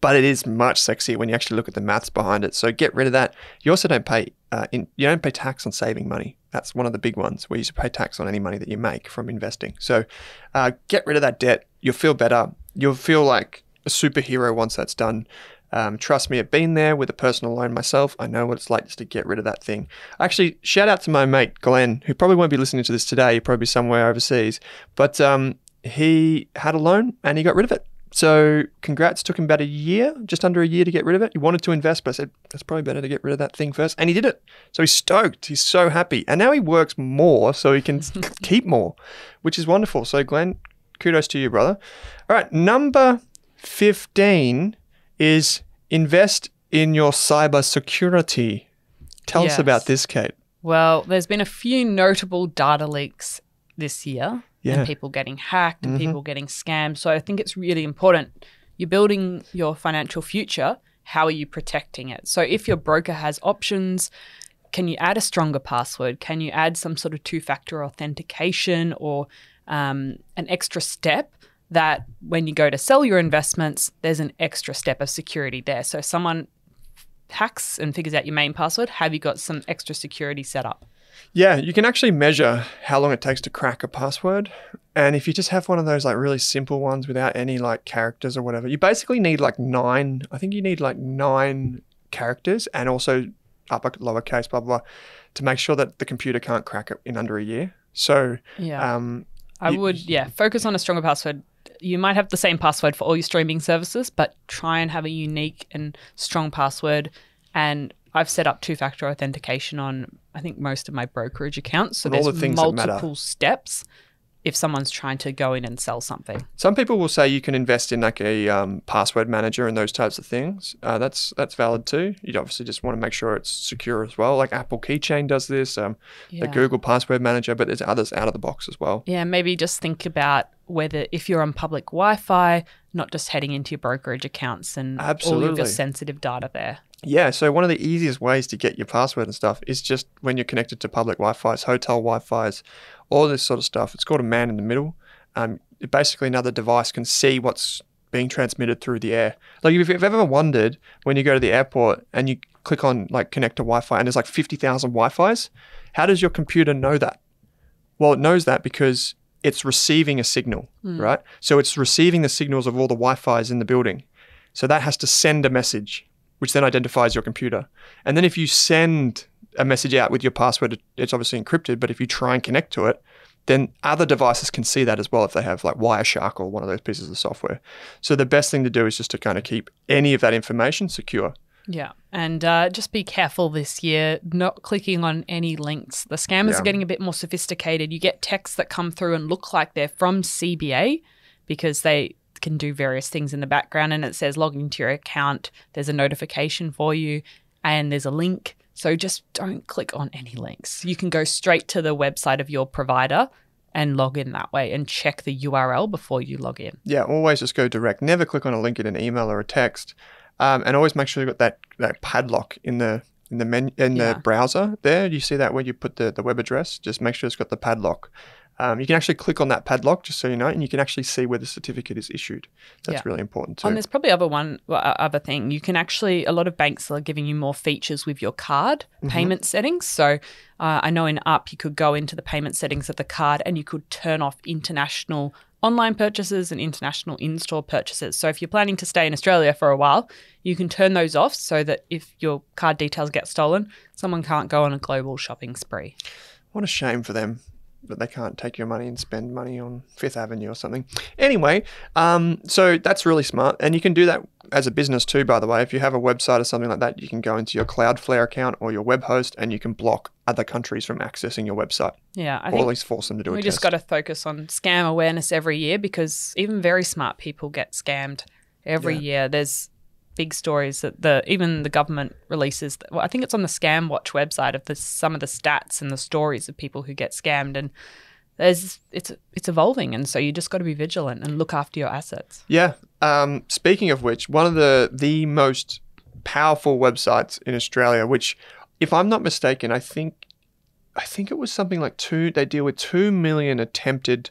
but it is much sexier when you actually look at the maths behind it. So get rid of that. You also don't pay uh, in, you don't pay tax on saving money. That's one of the big ones where you should pay tax on any money that you make from investing. So uh, get rid of that debt. You'll feel better. You'll feel like a superhero once that's done. Um, trust me, I've been there with a personal loan myself. I know what it's like just to get rid of that thing. Actually, shout out to my mate Glenn, who probably won't be listening to this today. He'll probably be somewhere overseas, but um, he had a loan and he got rid of it. So congrats. Took him about a year, just under a year to get rid of it. He wanted to invest, but I said it's probably better to get rid of that thing first, and he did it. So he's stoked. He's so happy, and now he works more so he can keep more, which is wonderful. So Glenn, kudos to you, brother. All right, number fifteen is invest in your cybersecurity. Tell us about this, Kate. Well, there's been a few notable data leaks this year Yeah. and people getting hacked and Mhm. people getting scammed. So I think it's really important. You're building your financial future. How are you protecting it? So if your broker has options, can you add a stronger password? Can you add some sort of two factor authentication or um, an extra step that when you go to sell your investments, there's an extra step of security there. So if someone hacks and figures out your main password, have you got some extra security set up? Yeah, you can actually measure how long it takes to crack a password. And if you just have one of those like really simple ones without any like characters or whatever, you basically need like nine, I think you need like nine characters and also upper lowercase, blah, blah, blah, to make sure that the computer can't crack it in under a year. So, Yeah. um, I you- would, yeah, focus on a stronger password. You might have the same password for all your streaming services, but try and have a unique and strong password. And I've set up two factor authentication on, I think, most of my brokerage accounts. So there's the things that matter. multiple steps if someone's trying to go in and sell something. Some people will say you can invest in like a um, password manager and those types of things. Uh, that's that's valid too. You obviously just want to make sure it's secure as well. Like Apple Keychain does this, um, Yeah. the Google Password Manager, but there's others out of the box as well. Yeah, maybe just think about whether if you're on public Wi Fi, not just heading into your brokerage accounts and all of Absolutely. your sensitive data there. Yeah, so one of the easiest ways to get your password and stuff is just when you're connected to public Wi-Fi's, hotel Wi-Fi's, all this sort of stuff. It's called a man in the middle. Um, basically, another device can see what's being transmitted through the air. Like if you've ever wondered when you go to the airport and you click on like connect to Wi-Fi and there's like fifty thousand Wi-Fi's, how does your computer know that? Well, it knows that because it's receiving a signal, right? So it's receiving the signals of all the Wi-Fi's in the building. So that has to send a message, which then identifies your computer. And then if you send a message out with your password, it's obviously encrypted, but if you try and connect to it, then other devices can see that as well if they have like Wireshark or one of those pieces of software. So the best thing to do is just to kind of keep any of that information secure. Yeah. And uh, just be careful this year, not clicking on any links. The scammers Yeah. are getting a bit more sophisticated. You get texts that come through and look like they're from CBA because they can do various things in the background and it says log into your account. There's a notification for you and there's a link. So just don't click on any links. You can go straight to the website of your provider and log in that way and check the URL before you log in. Yeah, always just go direct. Never click on a link in an email or a text, um, and always make sure you've got that, that padlock in the in the menu in Yeah. the browser. There, you see that where you put the, the web address. Just make sure it's got the padlock. Um, you can actually click on that padlock, just so you know, and you can actually see where the certificate is issued. That's Yeah. really important too. And there's probably other one well, other thing. You can actually a lot of banks are giving you more features with your card Mm-hmm. payment settings. So uh, I know in Up you could go into the payment settings of the card and you could turn off international online purchases and international in-store purchases. So if you're planning to stay in Australia for a while, you can turn those off so that if your card details get stolen, someone can't go on a global shopping spree. What a shame for them that they can't take your money and spend money on Fifth Avenue or something. Anyway, um, so that's really smart, and you can do that as a business too. By the way, if you have a website or something like that, you can go into your Cloudflare account or your web host, and you can block other countries from accessing your website, Yeah, I or think at least force them to do a we just got to focus on scam awareness every year because even very smart people get scammed every Yeah. year. There's big stories that the even the government releases. Well, I think it's on the Scam Watch website of the some of the stats and the stories of people who get scammed, and there's it's it's evolving, and so you just got to be vigilant and look after your assets. Yeah. Um, speaking of which, one of the the most powerful websites in Australia, which, if I'm not mistaken, I think I think it was something like two. They deal with two million attempted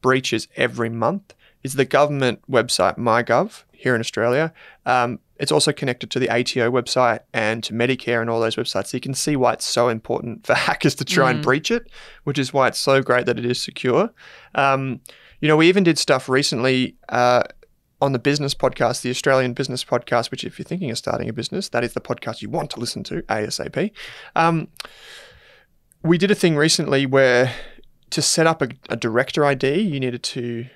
breaches every month. Is the government website MyGov here in Australia? Um, it's also connected to the ATO website and to Medicare and all those websites. So you can see why it's so important for hackers to try and breach it, which is why it's so great that it is secure. Um, you know, we even did stuff recently uh, on the business podcast, the Australian Business Podcast, which, if you're thinking of starting a business, that is the podcast you want to listen to ASAP. Um, we did a thing recently where to set up a, a director ID, you needed to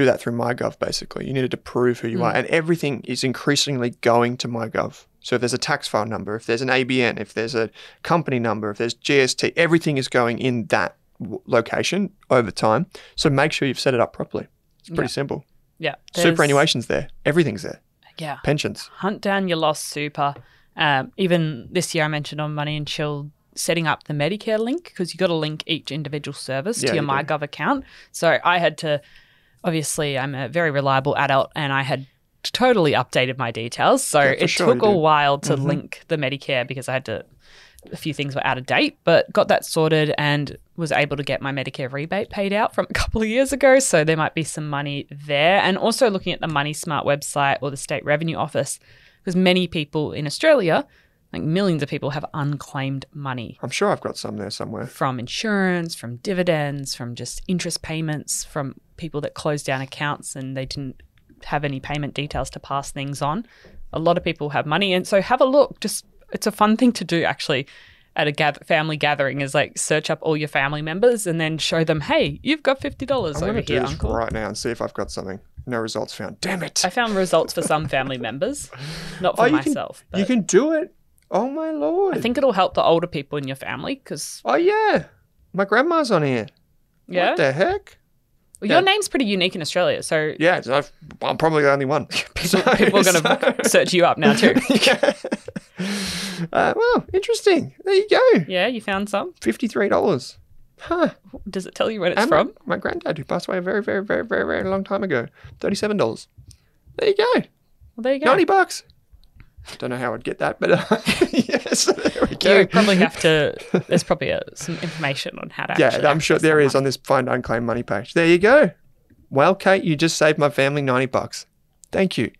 do that through MyGov basically. You needed to prove who you are. And everything is increasingly going to MyGov. So if there's a tax file number, if there's an ABN, if there's a company number, if there's GST, everything is going in that w- location over time. So make sure you've set it up properly. It's pretty Yeah. simple. Yeah, Superannuation's there. Everything's there. Yeah, Pensions. hunt down your lost super. Um, even this year, I mentioned on Money and Chill setting up the Medicare link because you've got to link each individual service Yeah, to your you do. MyGov account. So I had to, obviously, I'm a very reliable adult and I had totally updated my details. So Yeah, it sure took a. Mm-hmm. while to link the Medicare because I had to. A few things were out of date, but got that sorted and was able to get my Medicare rebate paid out from a couple of years ago. So there might be some money there. And also looking at the Money Smart website or the State Revenue Office, because many people in Australia, like millions of people, have unclaimed money I'm sure I've got some there somewhere. from insurance, from dividends, from just interest payments, from people that closed down accounts and they didn't have any payment details to pass things on. A lot of people have money, and so have a look. Just it's a fun thing to do actually. At a gather- family gathering, is like search up all your family members and then show them, "Hey, you've got fifty dollars I'm over to do here, this uncle." right now and see if I've got something. No results found. Damn it. I found results for some family members, not for Oh, you can- myself. you can do it. Oh my lord. I think it'll help the older people in your family because Oh yeah. My grandma's on here. yeah, What the heck? Well, your name's pretty unique in Australia, so Yeah, so I've, I'm probably the only one. people, people are going to search you up now too. yeah. Uh, well, interesting. There you go. Yeah, you found some. Fifty-three dollars. Huh. Does it tell you where it's And from? My, my granddad, who passed away a very, very, very, very, very long time ago, thirty-seven dollars. There you go. Well, there you go. Ninety bucks. Don't know how I'd get that, but uh, yes, there we go. You probably have to. There's probably a, some information on how to. Yeah, actually I'm sure there is on this find unclaimed money page. There you go. Well, Kate, you just saved my family 90 bucks. Thank you.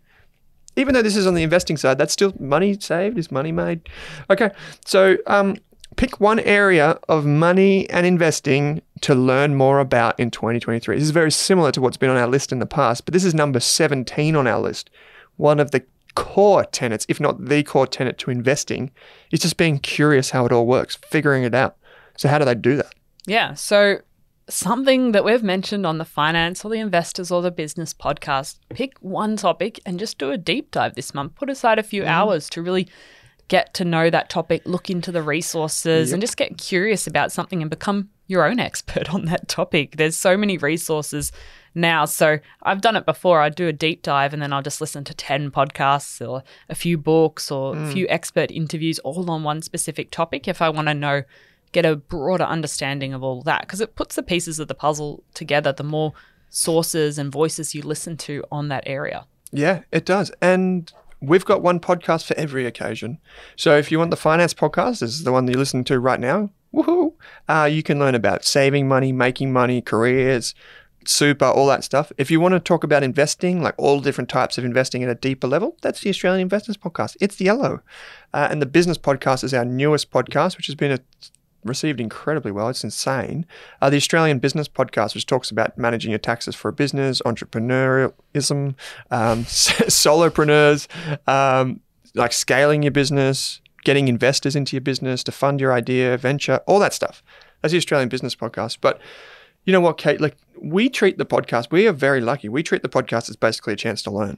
Even though this is on the investing side, that's still money saved, is money made. Okay, so um, pick one area of money and investing to learn more about in 2023. This is very similar to what's been on our list in the past, but this is number 17 on our list. One of the core tenets, if not the core tenet to investing, is just being curious how it all works, figuring it out. So, how do they do that? Yeah. So something that we've mentioned on the finance or the investors or the business podcast. Pick one topic and just do a deep dive this month. Put aside a few mm-hmm. hours to really get to know that topic, look into the resources, and just get curious about something and become your own expert on that topic. There's so many resources now. So I've done it before. I do a deep dive and then I'll just listen to 10 podcasts or a few books or a few mm. expert interviews all on one specific topic if I want to know get a broader understanding of all that because it puts the pieces of the puzzle together the more sources and voices you listen to on that area. Yeah, it does. And we've got one podcast for every occasion. So if you want the finance podcast, this is the one that you're listening to right now. Woohoo! Uh, you can learn about saving money, making money, careers, super, all that stuff. If you want to talk about investing, like all different types of investing at a deeper level, that's the Australian Investors Podcast. It's yellow. Uh, and the business podcast is our newest podcast, which has been a, received incredibly well. It's insane. Uh, the Australian Business Podcast, which talks about managing your taxes for a business, entrepreneurialism, um, solopreneurs, um, like scaling your business, getting investors into your business to fund your idea, venture, all that stuff. That's the Australian Business Podcast. But you know what, Kate? Like we treat the podcast, we are very lucky. We treat the podcast as basically a chance to learn.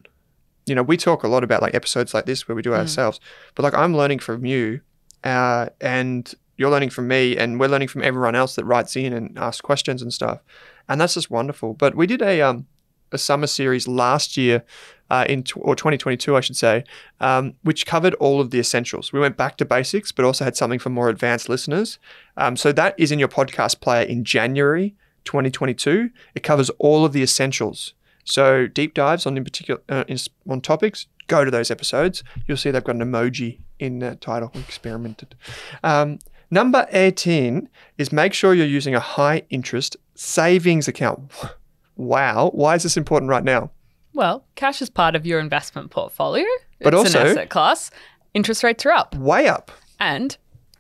You know, we talk a lot about like episodes like this where we do it ourselves, but like I'm learning from you, uh, and you're learning from me, and we're learning from everyone else that writes in and asks questions and stuff, and that's just wonderful. But we did a um a summer series last year, uh, in tw- or 2022, I should say, um, which covered all of the essentials. We went back to basics, but also had something for more advanced listeners. Um, so that is in your podcast player in January 2022. It covers all of the essentials. So deep dives on in particular uh, in, on topics. Go to those episodes. You'll see they've got an emoji in the title. We experimented. Um, number 18 is make sure you're using a high interest savings account. Wow. Why is this important right now? Well, cash is part of your investment portfolio. But it's also- an asset class. Interest rates are up Way up. and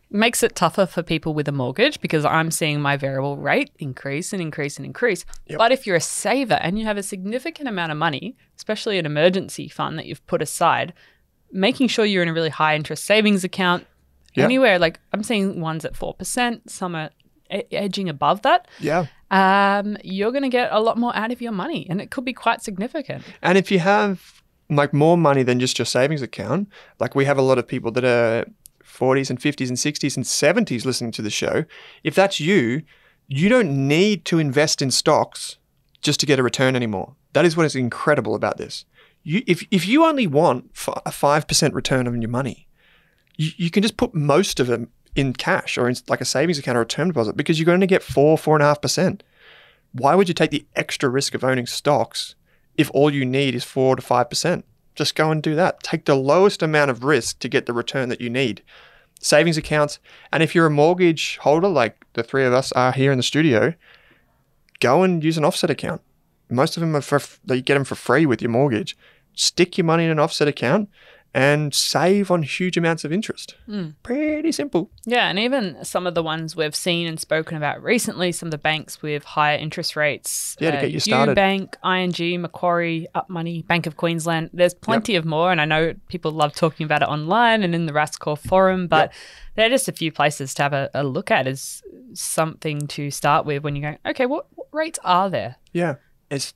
makes it tougher for people with a mortgage because I'm seeing my variable rate increase and increase and increase. Yep. But if you're a saver and you have a significant amount of money, especially an emergency fund that you've put aside, making sure you're in a really high interest savings account Yeah. anywhere like I'm seeing ones at 4%, some e- edging above that. Yeah. Um, you're going to get a lot more out of your money and it could be quite significant. And if you have like more money than just your savings account, like we have a lot of people that are 40s and 50s and 60s and 70s listening to the show, if that's you, you don't need to invest in stocks just to get a return anymore. That is what is incredible about this. You, if, if you only want f- a 5% return on your money, you, you can just put most of it in cash or in like a savings account or a term deposit because you're going to get four, four and a half percent. Why would you take the extra risk of owning stocks if all you need is four to five percent? Just go and do that. Take the lowest amount of risk to get the return that you need. Savings accounts, and if you're a mortgage holder, like the three of us are here in the studio, go and use an offset account. Most of them are for you get them for free with your mortgage. Stick your money in an offset account and save on huge amounts of interest. Hmm. Pretty simple. Yeah, and even some of the ones we've seen and spoken about recently, some of the banks with higher interest rates. Yeah, to uh, get you started. Bank, ING, Macquarie, Up Money, Bank of Queensland. There's plenty of more, and I know people love talking about it online and in the Rask Core forum, but they're just a few places to have a, a look at as something to start with when you're going, okay, what, what rates are there? Yeah, it's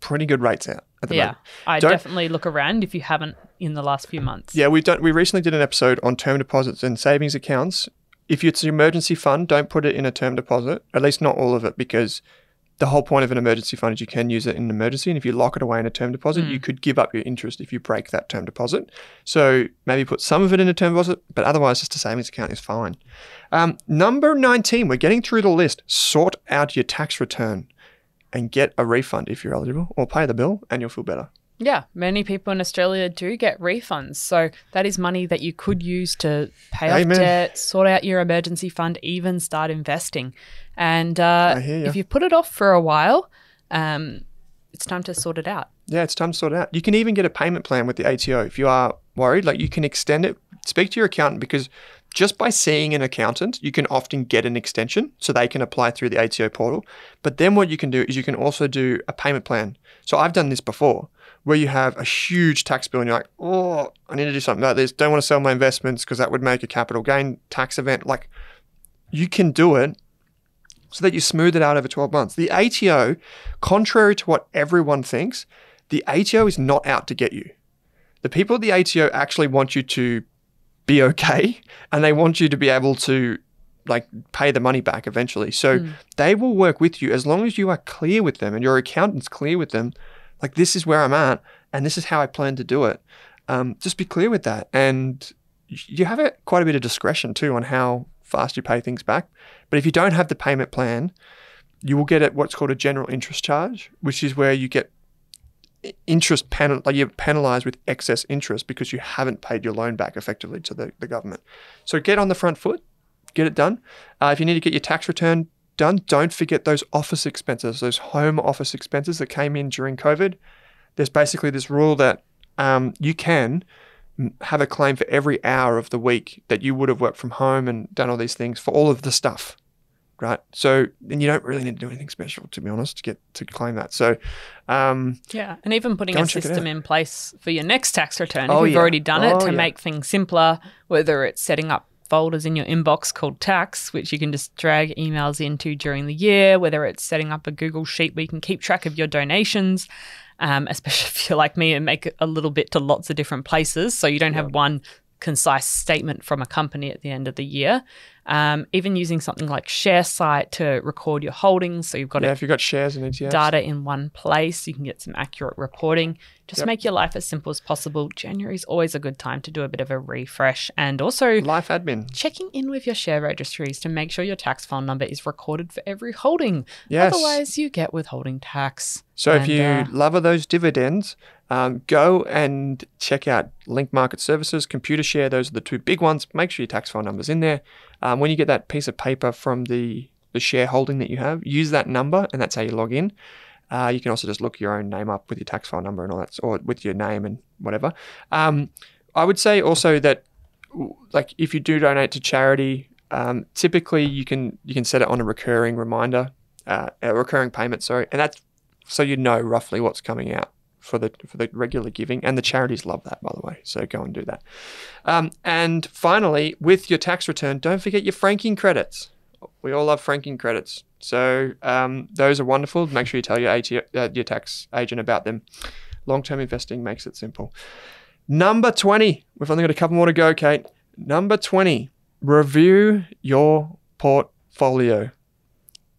pretty good rates out Yeah, moment. I Don't- definitely look around if you haven't in the last few months. Yeah, we've done. We recently did an episode on term deposits and savings accounts. If it's an emergency fund, don't put it in a term deposit. At least not all of it, because the whole point of an emergency fund is you can use it in an emergency. And if you lock it away in a term deposit, you could give up your interest if you break that term deposit. So maybe put some of it in a term deposit, but otherwise, just a savings account is fine. Um, number nineteen, we're getting through the list. Sort out your tax return and get a refund if you're eligible, or pay the bill, and you'll feel better. Yeah, many people in Australia do get refunds. So that is money that you could use to pay Amen. off debt, sort out your emergency fund, even start investing. And uh, ya. if you've put it off for a while, um, it's time to sort it out. Yeah, it's time to sort it out. You can even get a payment plan with the ATO if you are worried. Like you can extend it. Speak to your accountant because just by seeing an accountant, you can often get an extension so they can apply through the ATO portal. But then what you can do is you can also do a payment plan. So I've done this before where you have a huge tax bill and you're like, oh, I need to do something about this. Don't want to sell my investments because that would make a capital gain tax event. Like you can do it so that you smooth it out over 12 months. The ATO, contrary to what everyone thinks, the ATO is not out to get you. The people at the ATO actually want you to be okay and they want you to be able to like pay the money back eventually. So they will work with you as long as you are clear with them and your accountant's clear with them. Like this is where I'm at and this is how I plan to do it. Um, just be clear with that, and you have a, quite a bit of discretion too on how fast you pay things back. But if you don't have the payment plan, you will get at what's called a general interest charge, which is where you get interest penal like you're penalized with excess interest because you haven't paid your loan back effectively to the, the government. So get on the front foot, get it done. Uh, if you need to get your tax return done, don't forget those office expenses, those home office expenses that came in during COVID. There's basically this rule that um, you can have a claim for every hour of the week that you would have worked from home and done all these things for all of the stuff right? So then you don't really need to do anything special, to be honest, to get to claim that. So, um, Yeah, and even putting a it system in place for your next tax return, Oh, if you've yeah. already done it, Oh, to yeah. make things simpler, whether it's setting up folders in your inbox called tax, which you can just drag emails into during the year, whether it's setting up a Google Sheet where you can keep track of your donations, um, especially if you're like me and make a little bit to lots of different places. So you don't have one concise statement from a company at the end of the year. Um, even using something like Sharesight to record your holdings, so you've got Yeah, if you've got shares in ETFs. data in one place. You can get some accurate reporting. Just Yep. make your life as simple as possible. January is always a good time to do a bit of a refresh and also Life admin. checking in with your share registries to make sure your tax file number is recorded for every holding. Yes. Otherwise, you get withholding tax. So if you uh, love those dividends, um, go and check out Link Market Services, Computershare. Those are the two big ones. Make sure your tax file number's in there. Um, when you get that piece of paper from the the shareholding that you have, use that number, and that's how you log in. Uh, you can also just look your own name up with your tax file number and all that, or with your name and whatever. Um, I would say also that, like, if you do donate to charity, um, typically you can you can set it on a recurring reminder, uh, a recurring payment. Sorry, and that's so you know roughly what's coming out for the for the regular giving, and the charities love that, by the way. So go and do that. Um, and finally, with your tax return, don't forget your franking credits. We all love franking credits, so um, those are wonderful. Make sure you tell your AT, uh, your tax agent about them. Long term investing makes it simple. Number twenty. We've only got a couple more to go, Kate. Number twenty. Review your portfolio.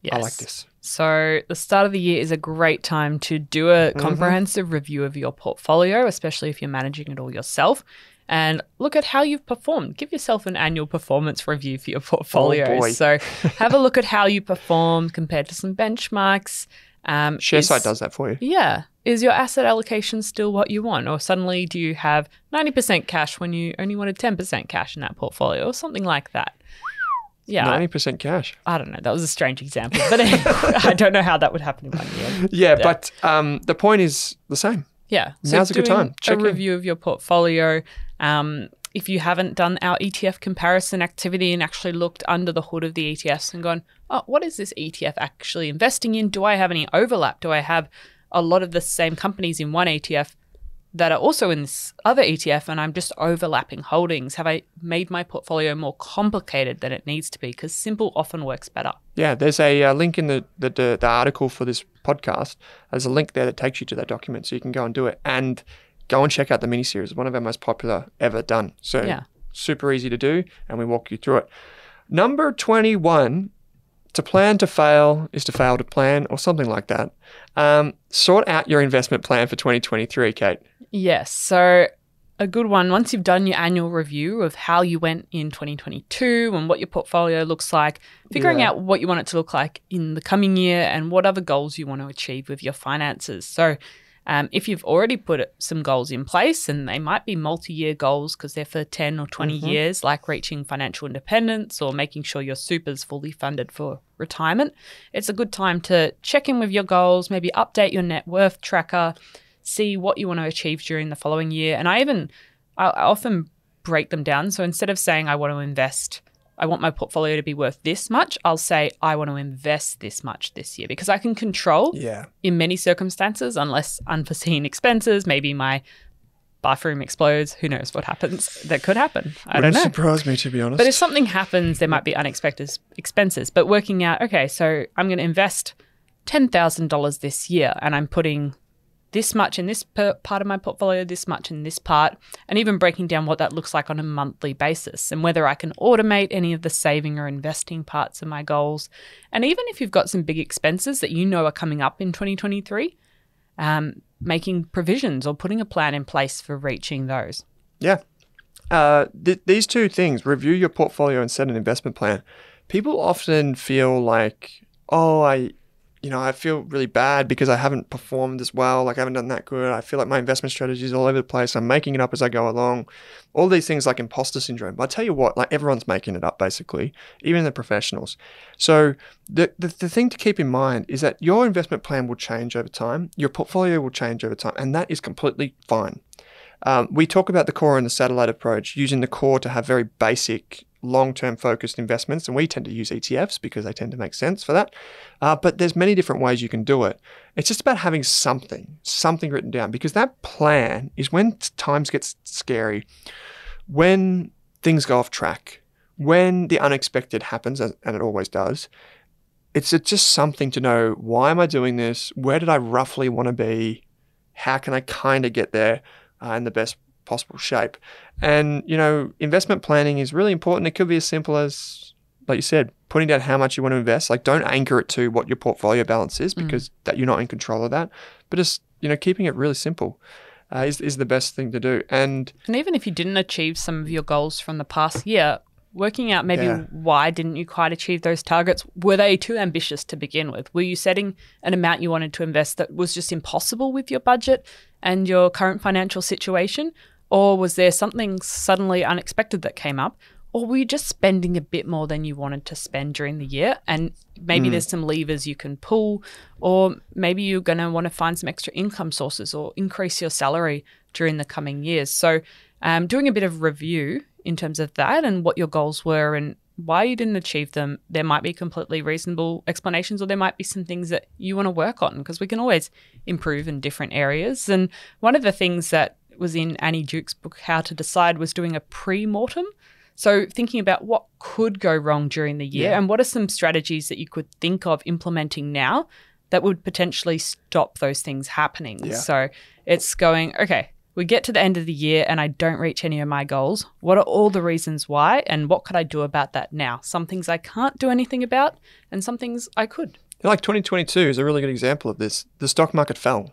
Yes. I like this. So, the start of the year is a great time to do a comprehensive review of your portfolio, especially if you're managing it all yourself, and look at how you've performed. Give yourself an annual performance review for your portfolio. boy. so, have a look at how you performed compared to some benchmarks. Um, Sharesight is- does that for you. Yeah. Is your asset allocation still what you want? Or suddenly do you have 90% cash when you only wanted 10% cash in that portfolio or something like that? Yeah. Ninety percent cash. I don't know. That was a strange example, but I don't know how that would happen in one year. Yeah, but um, the point is the same. Yeah. Now's a good time. Check a in. review of your portfolio. Um, if you haven't done our ETF comparison activity and actually looked under the hood of the ETFs and gone, oh, what is this ETF actually investing in? Do I have any overlap? Do I have a lot of the same companies in one ETF that are also in this other ETF and I'm just overlapping holdings? Have I made my portfolio more complicated than it needs to be? Because simple often works better. Yeah, there's a uh, link in the, the, the, the article for this podcast. There's a link there that takes you to that document so you can go and do it. And go and check out the mini series, one of our most popular ever done. So Yeah. super easy to do, and we walk you through it. Number 21 to plan to fail is to fail to plan, or something like that. Um, sort out your investment plan for 2023, Kate. Yes. So, a good one, once you've done your annual review of how you went in 2022 and what your portfolio looks like, figuring Yeah. out what you want it to look like in the coming year and what other goals you want to achieve with your finances. So, um, if you've already put some goals in place, and they might be multi year goals because they're for 10 or 20 years, like reaching financial independence or making sure your super is fully funded for retirement, it's a good time to check in with your goals, maybe update your net worth tracker, see what you want to achieve during the following year. And I even, I often break them down. So instead of saying I want to invest, I want my portfolio to be worth this much, I'll say I want to invest this much this year because I can control Yeah. in many circumstances, unless unforeseen expenses, maybe my bathroom explodes, who knows what happens. That could happen. I don't know. surprise me, to be honest. But if something happens, there might be unexpected expenses. But working out, okay, so I'm going to invest $10,000 this year and I'm putting this much in this part of my portfolio, this much in this part, and even breaking down what that looks like on a monthly basis and whether I can automate any of the saving or investing parts of my goals. And even if you've got some big expenses that you know are coming up in 2023, um, making provisions or putting a plan in place for reaching those. Yeah. Uh, th- these two things review your portfolio and set an investment plan. People often feel like, oh, I, you know, I feel really bad because I haven't performed as well. Like I haven't done that good. I feel like my investment strategy is all over the place. I'm making it up as I go along. All these things like imposter syndrome. But I tell you what, like everyone's making it up basically, even the professionals. So the, the, the thing to keep in mind is that your investment plan will change over time. Your portfolio will change over time. And that is completely fine. Um, we talk about the core and the satellite approach, using the core to have very basic, long term focused investments. And we tend to use ETFs because they tend to make sense for that. Uh, but there's many different ways you can do it. It's just about having something, something written down, because that plan is when times get scary, when things go off track, when the unexpected happens, and it always does. It's it's just something to know why am I doing this? Where did I roughly want to be? How can I kind of get there? uh, in the best possible shape. And, you know, investment planning is really important. It could be as simple as like you said, putting down how much you want to invest. Like, don't anchor it to what your portfolio balance is Mm. because that you're not in control of that. But just you know, keeping it really simple uh, is is the best thing to do. And And even if you didn't achieve some of your goals from the past year, working out maybe Yeah. why didn't you quite achieve those targets? Were they too ambitious to begin with? Were you setting an amount you wanted to invest that was just impossible with your budget and your current financial situation? Or was there something suddenly unexpected that came up? Or were you just spending a bit more than you wanted to spend during the year? And maybe there's some levers you can pull, or maybe you're going to want to find some extra income sources or increase your salary during the coming years. So, um, doing a bit of review in terms of that and what your goals were and why you didn't achieve them, there might be completely reasonable explanations, or there might be some things that you want to work on because we can always improve in different areas. And one of the things that was in Annie Duke's book, How to Decide, was doing a pre mortem. So, thinking about what could go wrong during the year Yeah. and what are some strategies that you could think of implementing now that would potentially stop those things happening. Yeah. So, it's going, okay, we get to the end of the year and I don't reach any of my goals. What are all the reasons why? And what could I do about that now? Some things I can't do anything about, and some things I could. like 2022 is a really good example of this. The stock market fell.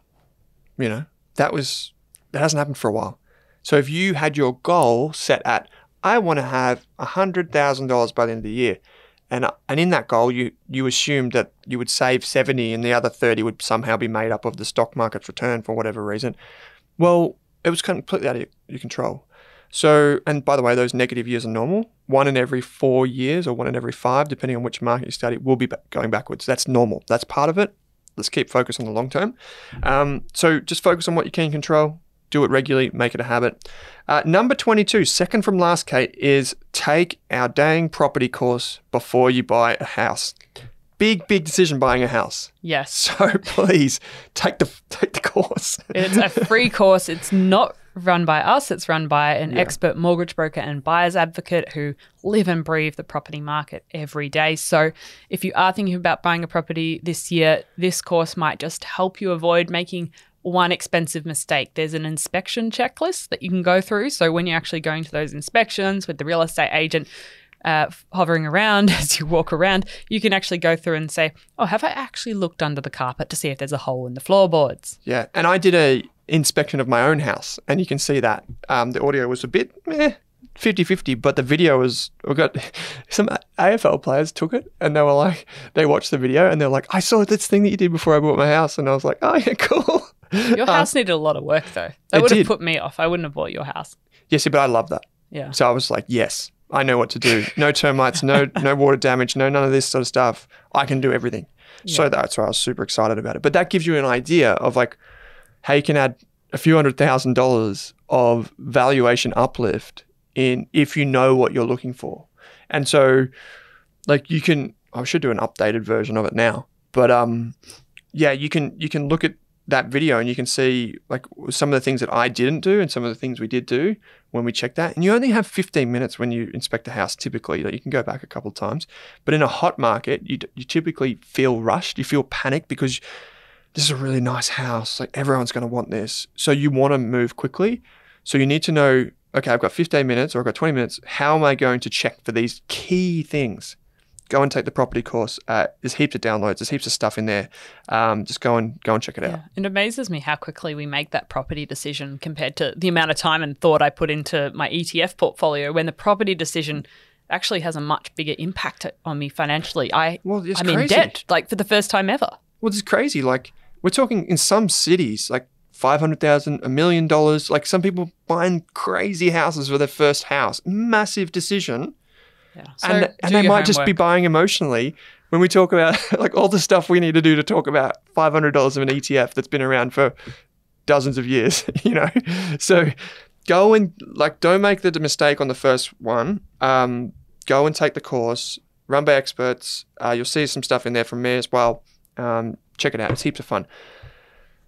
You know, that was that hasn't happened for a while. So if you had your goal set at I want to have $100,000 by the end of the year, and and in that goal you you assumed that you would save 70 and the other 30 would somehow be made up of the stock market's return for whatever reason. Well, it was completely out of your, control. So, and by the way, those negative years are normal. One in every four years, or one in every five, depending on which market you study, will be going backwards. That's normal. That's part of it. Let's keep focus on the long term. Um, so, just focus on what you can control. Do it regularly. Make it a habit. Uh, number 22, second from last, Kate, is take our dang property course before you buy a house. Big, big decision buying a house. Yes. So please take the take the course. It's a free course. It's not run by us. It's run by an Yeah. expert mortgage broker and buyer's advocate who live and breathe the property market every day. So, if you are thinking about buying a property this year, this course might just help you avoid making one expensive mistake. There's an inspection checklist that you can go through. So, when you're actually going to those inspections with the real estate agent, uh, hovering around as you walk around, you can actually go through and say, "Oh, have I actually looked under the carpet to see if there's a hole in the floorboards?" Yeah, and I did a inspection of my own house, and you can see that um, the audio was a bit meh, 50-50, but the video was. We got some AFL players took it, and they were like, they watched the video, and they're like, I saw this thing that you did before I bought my house, and I was like, oh yeah, cool. Your house needed a lot of work, though. That It would have did. put me off. I wouldn't have bought your house. yes, but I love that. Yeah. So I was like, yes, I know what to do. No termites, no no water damage, no none of this sort of stuff. I can do everything. So that's why I was super excited about it. But that gives you an idea of like how you can add a few hundred thousand dollars of valuation uplift in if you know what you're looking for. And so like you can I should do an updated version of it now. But um yeah, you can you can look at that video and you can see like some of the things that I didn't do and some of the things we did do when we checked that. And you only have 15 minutes when you inspect a house typically. Like you can go back a couple of times. But in a hot market, you, you typically feel rushed. You feel panicked because this is a really nice house. Like everyone's going to want this. So you want to move quickly. So you need to know, okay, I've got 15 minutes or I've got 20 minutes. How am I going to check for these key things? Go and take the property course. Uh, there's heaps of downloads. There's heaps of stuff in there. Um, just go and go and check it out. It amazes me how quickly we make that property decision compared to the amount of time and thought I put into my ETF portfolio when the property decision actually has a much bigger impact on me financially. I, Well, it's I'm in crazy. debt, like for the first time ever. Well, this is crazy. Like we're talking in some cities, like five hundred thousand, a million dollars. Like some people buying crazy houses for their first house. Massive decision, Yeah. and and they might just be buying emotionally. When we talk about like all the stuff we need to do to talk about five hundred dollars of an ETF that's been around for dozens of years, you know. So go and like don't make the mistake on the first one. Um, go and take the course, run by experts. Uh, you'll see some stuff in there from me as well. Um, check it out; it's heaps of fun.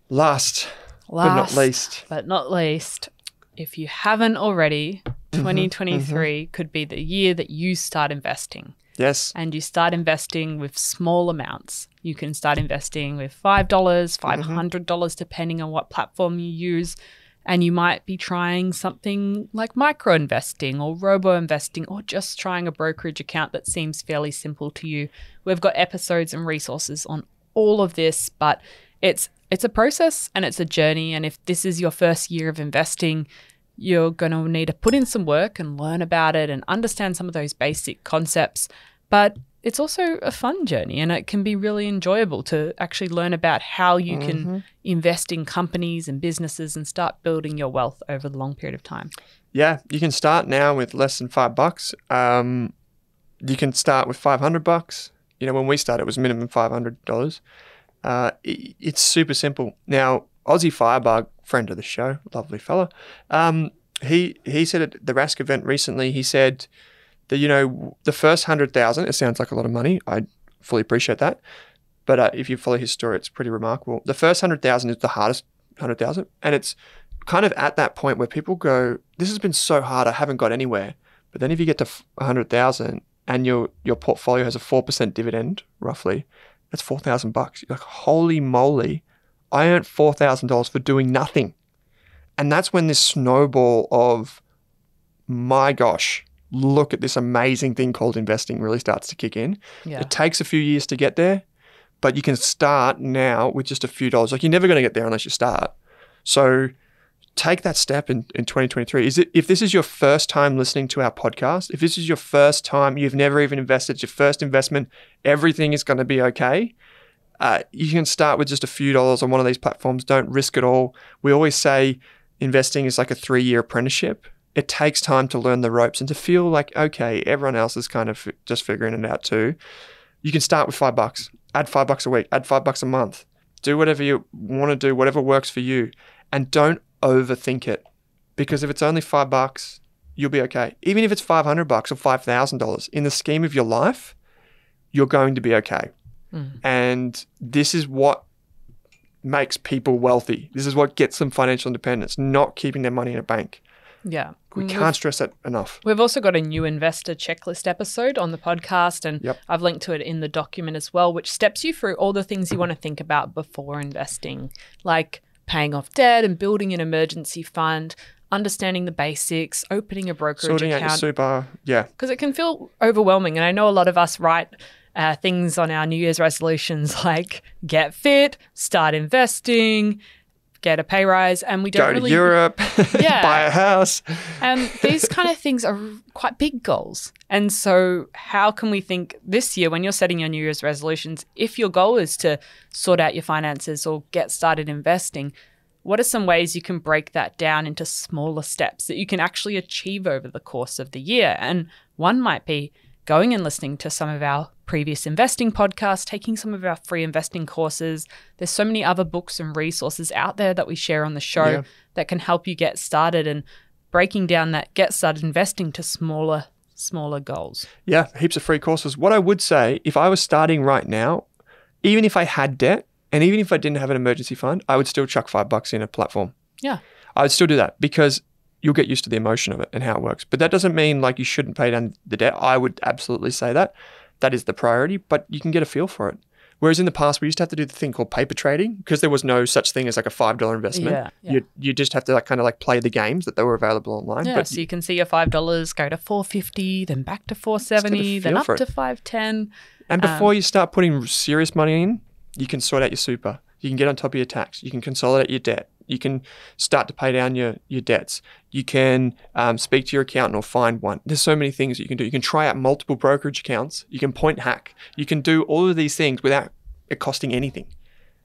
Last, but not least, but not least, if you haven't already, Mm-hmm, 2023 could be the year that you start investing. yes, and you start investing with small amounts. You can start investing with $5, dollars Mm-hmm. $500, depending on what platform you use. and you might be trying something like micro investing or robo investing or just trying a brokerage account that seems fairly simple to you. We've got episodes and resources on all of this, but it's it's a process and it's a journey and if this is your first year of investing, you're going to need to put in some work and learn about it and understand some of those basic concepts. But it's also a fun journey and it can be really enjoyable to actually learn about how you Mm-hmm. can invest in companies and businesses and start building your wealth over the long period of time. Yeah, you can start now with less than five bucks. Um, you can start with five hundred bucks. You know, when we started, it was minimum five hundred dollars. Uh, i it's super simple. Now, Aussie Firebug, friend of the show, lovely fella, um, he he said at the Rask event recently. He said that you know the first hundred thousand. It sounds like a lot of money. I fully appreciate that, but uh, if you follow his story, it's pretty remarkable. The first hundred thousand is the hardest hundred thousand, and it's kind of at that point where people go, "This has been so hard. I haven't got anywhere." But then if you get to hundred thousand and your your portfolio has a four percent dividend, roughly, that's four thousand bucks. You're like, holy moly! I earned four thousand dollars for doing nothing, and that's when this snowball of, my gosh, look at this amazing thing called investing really starts to kick in. Yeah. It takes a few years to get there, but you can start now with just a few dollars. Like you're never going to get there unless you start. So take that step in, in 2023. Is it if this is your first time listening to our podcast, if this is your first time, you've never even invested, it's your first investment, everything is going to be okay. Uh, you can start with just a few dollars on one of these platforms. Don't risk it all. We always say investing is like a three year apprenticeship. It takes time to learn the ropes and to feel like, okay, everyone else is kind of just figuring it out too. You can start with five bucks, add five bucks a week, add five bucks a month. Do whatever you want to do, whatever works for you. And don't overthink it because if it's only five bucks, you'll be okay. Even if it's 500 bucks or $5,000 in the scheme of your life, you're going to be okay. And this is what makes people wealthy. This is what gets them financial independence, not keeping their money in a bank. Yeah. We Mm, can't stress that enough. We've also got a new investor checklist episode on the podcast, and Yep. I've linked to it in the document as well, which steps you through all the things you want to think about before investing, like paying off debt and building an emergency fund, understanding the basics, opening a brokerage Sorting out your account. super, yeah, Because it can feel overwhelming. And I know a lot of us write uh, things on our New Year's resolutions like get fit, start investing, get a pay rise, and we don't go really to Europe, Yeah. buy a house. and these kind of things are quite big goals. And so, how can we think this year when you're setting your New Year's resolutions, if your goal is to sort out your finances or get started investing, what are some ways you can break that down into smaller steps that you can actually achieve over the course of the year? And one might be going and listening to some of our previous investing podcasts, taking some of our free investing courses. There's so many other books and resources out there that we share on the show Yeah. that can help you get started and breaking down that get started investing to smaller smaller goals. Yeah, heaps of free courses. What I would say, if I was starting right now, even if I had debt and even if I didn't have an emergency fund, I would still chuck five bucks in a platform. Yeah. I would still do that because you'll get used to the emotion of it and how it works. But that doesn't mean like you shouldn't pay down the debt. I would absolutely say that. That is the priority, but you can get a feel for it. Whereas in the past, we used to have to do the thing called paper trading because there was no such thing as like a five dollar investment. Yeah, yeah. You you just have to like kind of like play the games that they were available online. Yeah, But so you can see your five dollars go to four fifty, then back to four seventy, then up to five ten. And Um, before you start putting serious money in, you can sort out your super. You can get on top of your tax. You can consolidate your debt. You can start to pay down your, your debts. You can um, speak to your accountant or find one. There's so many things that you can do. You can try out multiple brokerage accounts. You can point hack. You can do all of these things without it costing anything.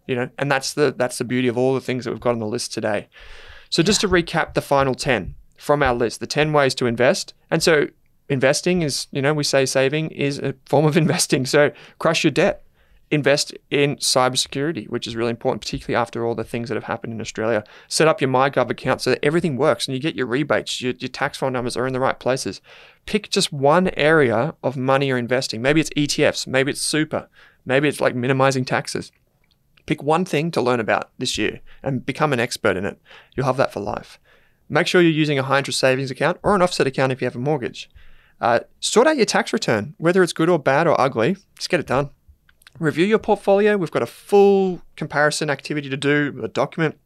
You know, and that's the that's the beauty of all the things that we've got on the list today. So just to recap the final 10 from our list, the 10 ways to invest. And so investing is, you know, we say saving is a form of investing. So crush your debt. Invest in cybersecurity, which is really important, particularly after all the things that have happened in Australia. Set up your MyGov account so that everything works and you get your rebates, your, your tax file numbers are in the right places. Pick just one area of money you're investing. Maybe it's ETFs, maybe it's super, maybe it's like minimizing taxes. Pick one thing to learn about this year and become an expert in it. You'll have that for life. Make sure you're using a high interest savings account or an offset account if you have a mortgage. Uh, sort out your tax return, whether it's good or bad or ugly, just get it done. Review your portfolio. We've got a full comparison activity to do, a document.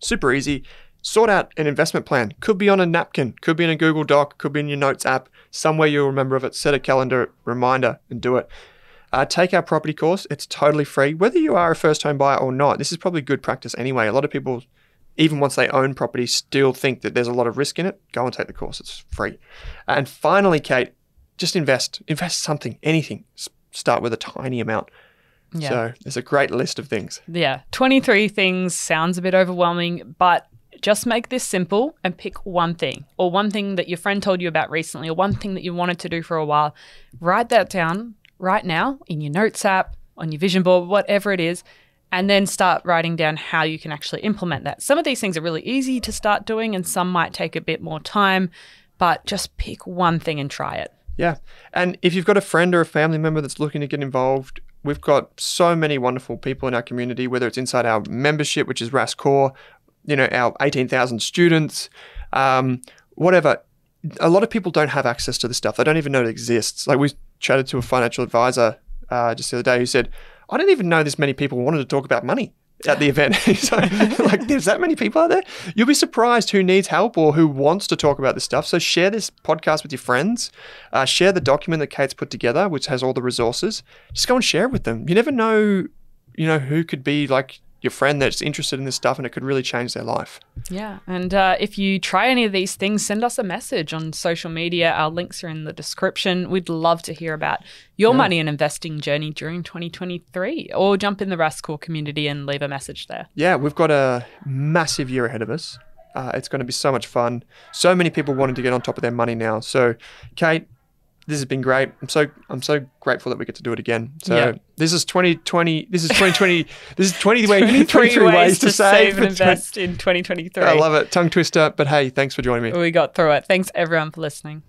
Super easy. Sort out an investment plan. Could be on a napkin, could be in a Google Doc, could be in your notes app. Somewhere you'll remember of it. Set a calendar reminder and do it. Uh, take our property course. It's totally free, whether you are a first home buyer or not. This is probably good practice anyway. A lot of people, even once they own property, still think that there's a lot of risk in it. Go and take the course. It's free. And finally, Kate, just invest. Invest something, anything. Start with a tiny amount. Yeah. So there's a great list of things. Yeah, 23 things sounds a bit overwhelming, but just make this simple and pick one thing or one thing that your friend told you about recently or one thing that you wanted to do for a while. Write that down right now in your notes app, on your vision board, whatever it is, and then start writing down how you can actually implement that. Some of these things are really easy to start doing and some might take a bit more time, but just pick one thing and try it. Yeah. And if you've got a friend or a family member that's looking to get involved, we've got so many wonderful people in our community, whether it's inside our membership, which is Rask Core, you know, our 18,000 students, um, whatever. A lot of people don't have access to this stuff. They don't even know it exists. Like we chatted to a financial advisor uh, just the other day who said, I didn't even know this many people wanted to talk about money at the event. so, like, there's that many people out there. You'll be surprised who needs help or who wants to talk about this stuff. So, share this podcast with your friends. Uh, share the document that Kate's put together, which has all the resources. Just go and share it with them. You never know, you know, who could be like your friend that's interested in this stuff and it could really change their life. Yeah. And uh, if you try any of these things, send us a message on social media. Our links are in the description. We'd love to hear about your money and investing journey during 2023 or jump in the Rask Core community and leave a message there. Yeah, we've got a massive year ahead of us. Uh, it's going to be so much fun. So many people wanting to get on top of their money now. So, Kate, this has been great. I'm so I'm so grateful that we get to do it again. So Yeah. this is 2020. This is 2020. this is 20 ways, 23 23 ways, to, save. and for 20 invest in 2023. I love it. Tongue twister. But hey, thanks for joining me. We got through it. Thanks everyone for listening.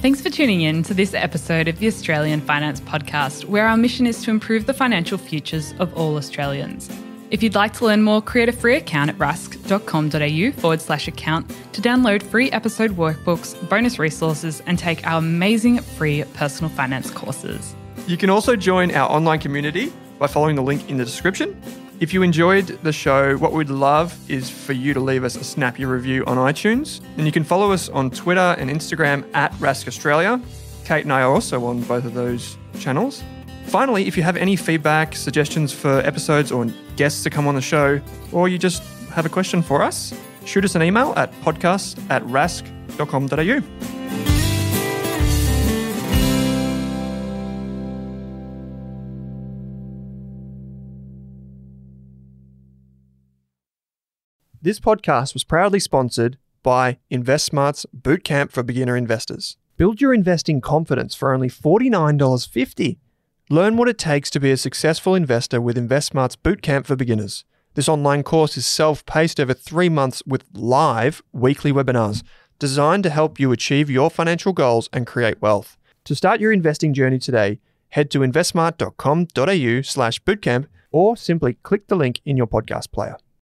Thanks for tuning in to this episode of the Australian Finance Podcast, where our mission is to improve the financial futures of all Australians. If you'd like to learn more, create a free account at rask.com.au forward slash account to download free episode workbooks, bonus resources, and take our amazing free personal finance courses. You can also join our online community by following the link in the description. If you enjoyed the show, what we'd love is for you to leave us a snappy review on iTunes. And you can follow us on Twitter and Instagram at Rask Australia. Kate and I are also on both of those channels. Finally, if you have any feedback, suggestions for episodes or guests to come on the show, or you just have a question for us, shoot us an email at podcast at rask.com.au. This podcast was proudly sponsored by InvestSmart's Bootcamp for Beginner Investors. Build your investing confidence for only $49.50. Learn what it takes to be a successful investor with InvestSmart's Bootcamp for Beginners. This online course is self paced over three months with live weekly webinars designed to help you achieve your financial goals and create wealth. To start your investing journey today, head to investsmart.com.au slash bootcamp or simply click the link in your podcast player.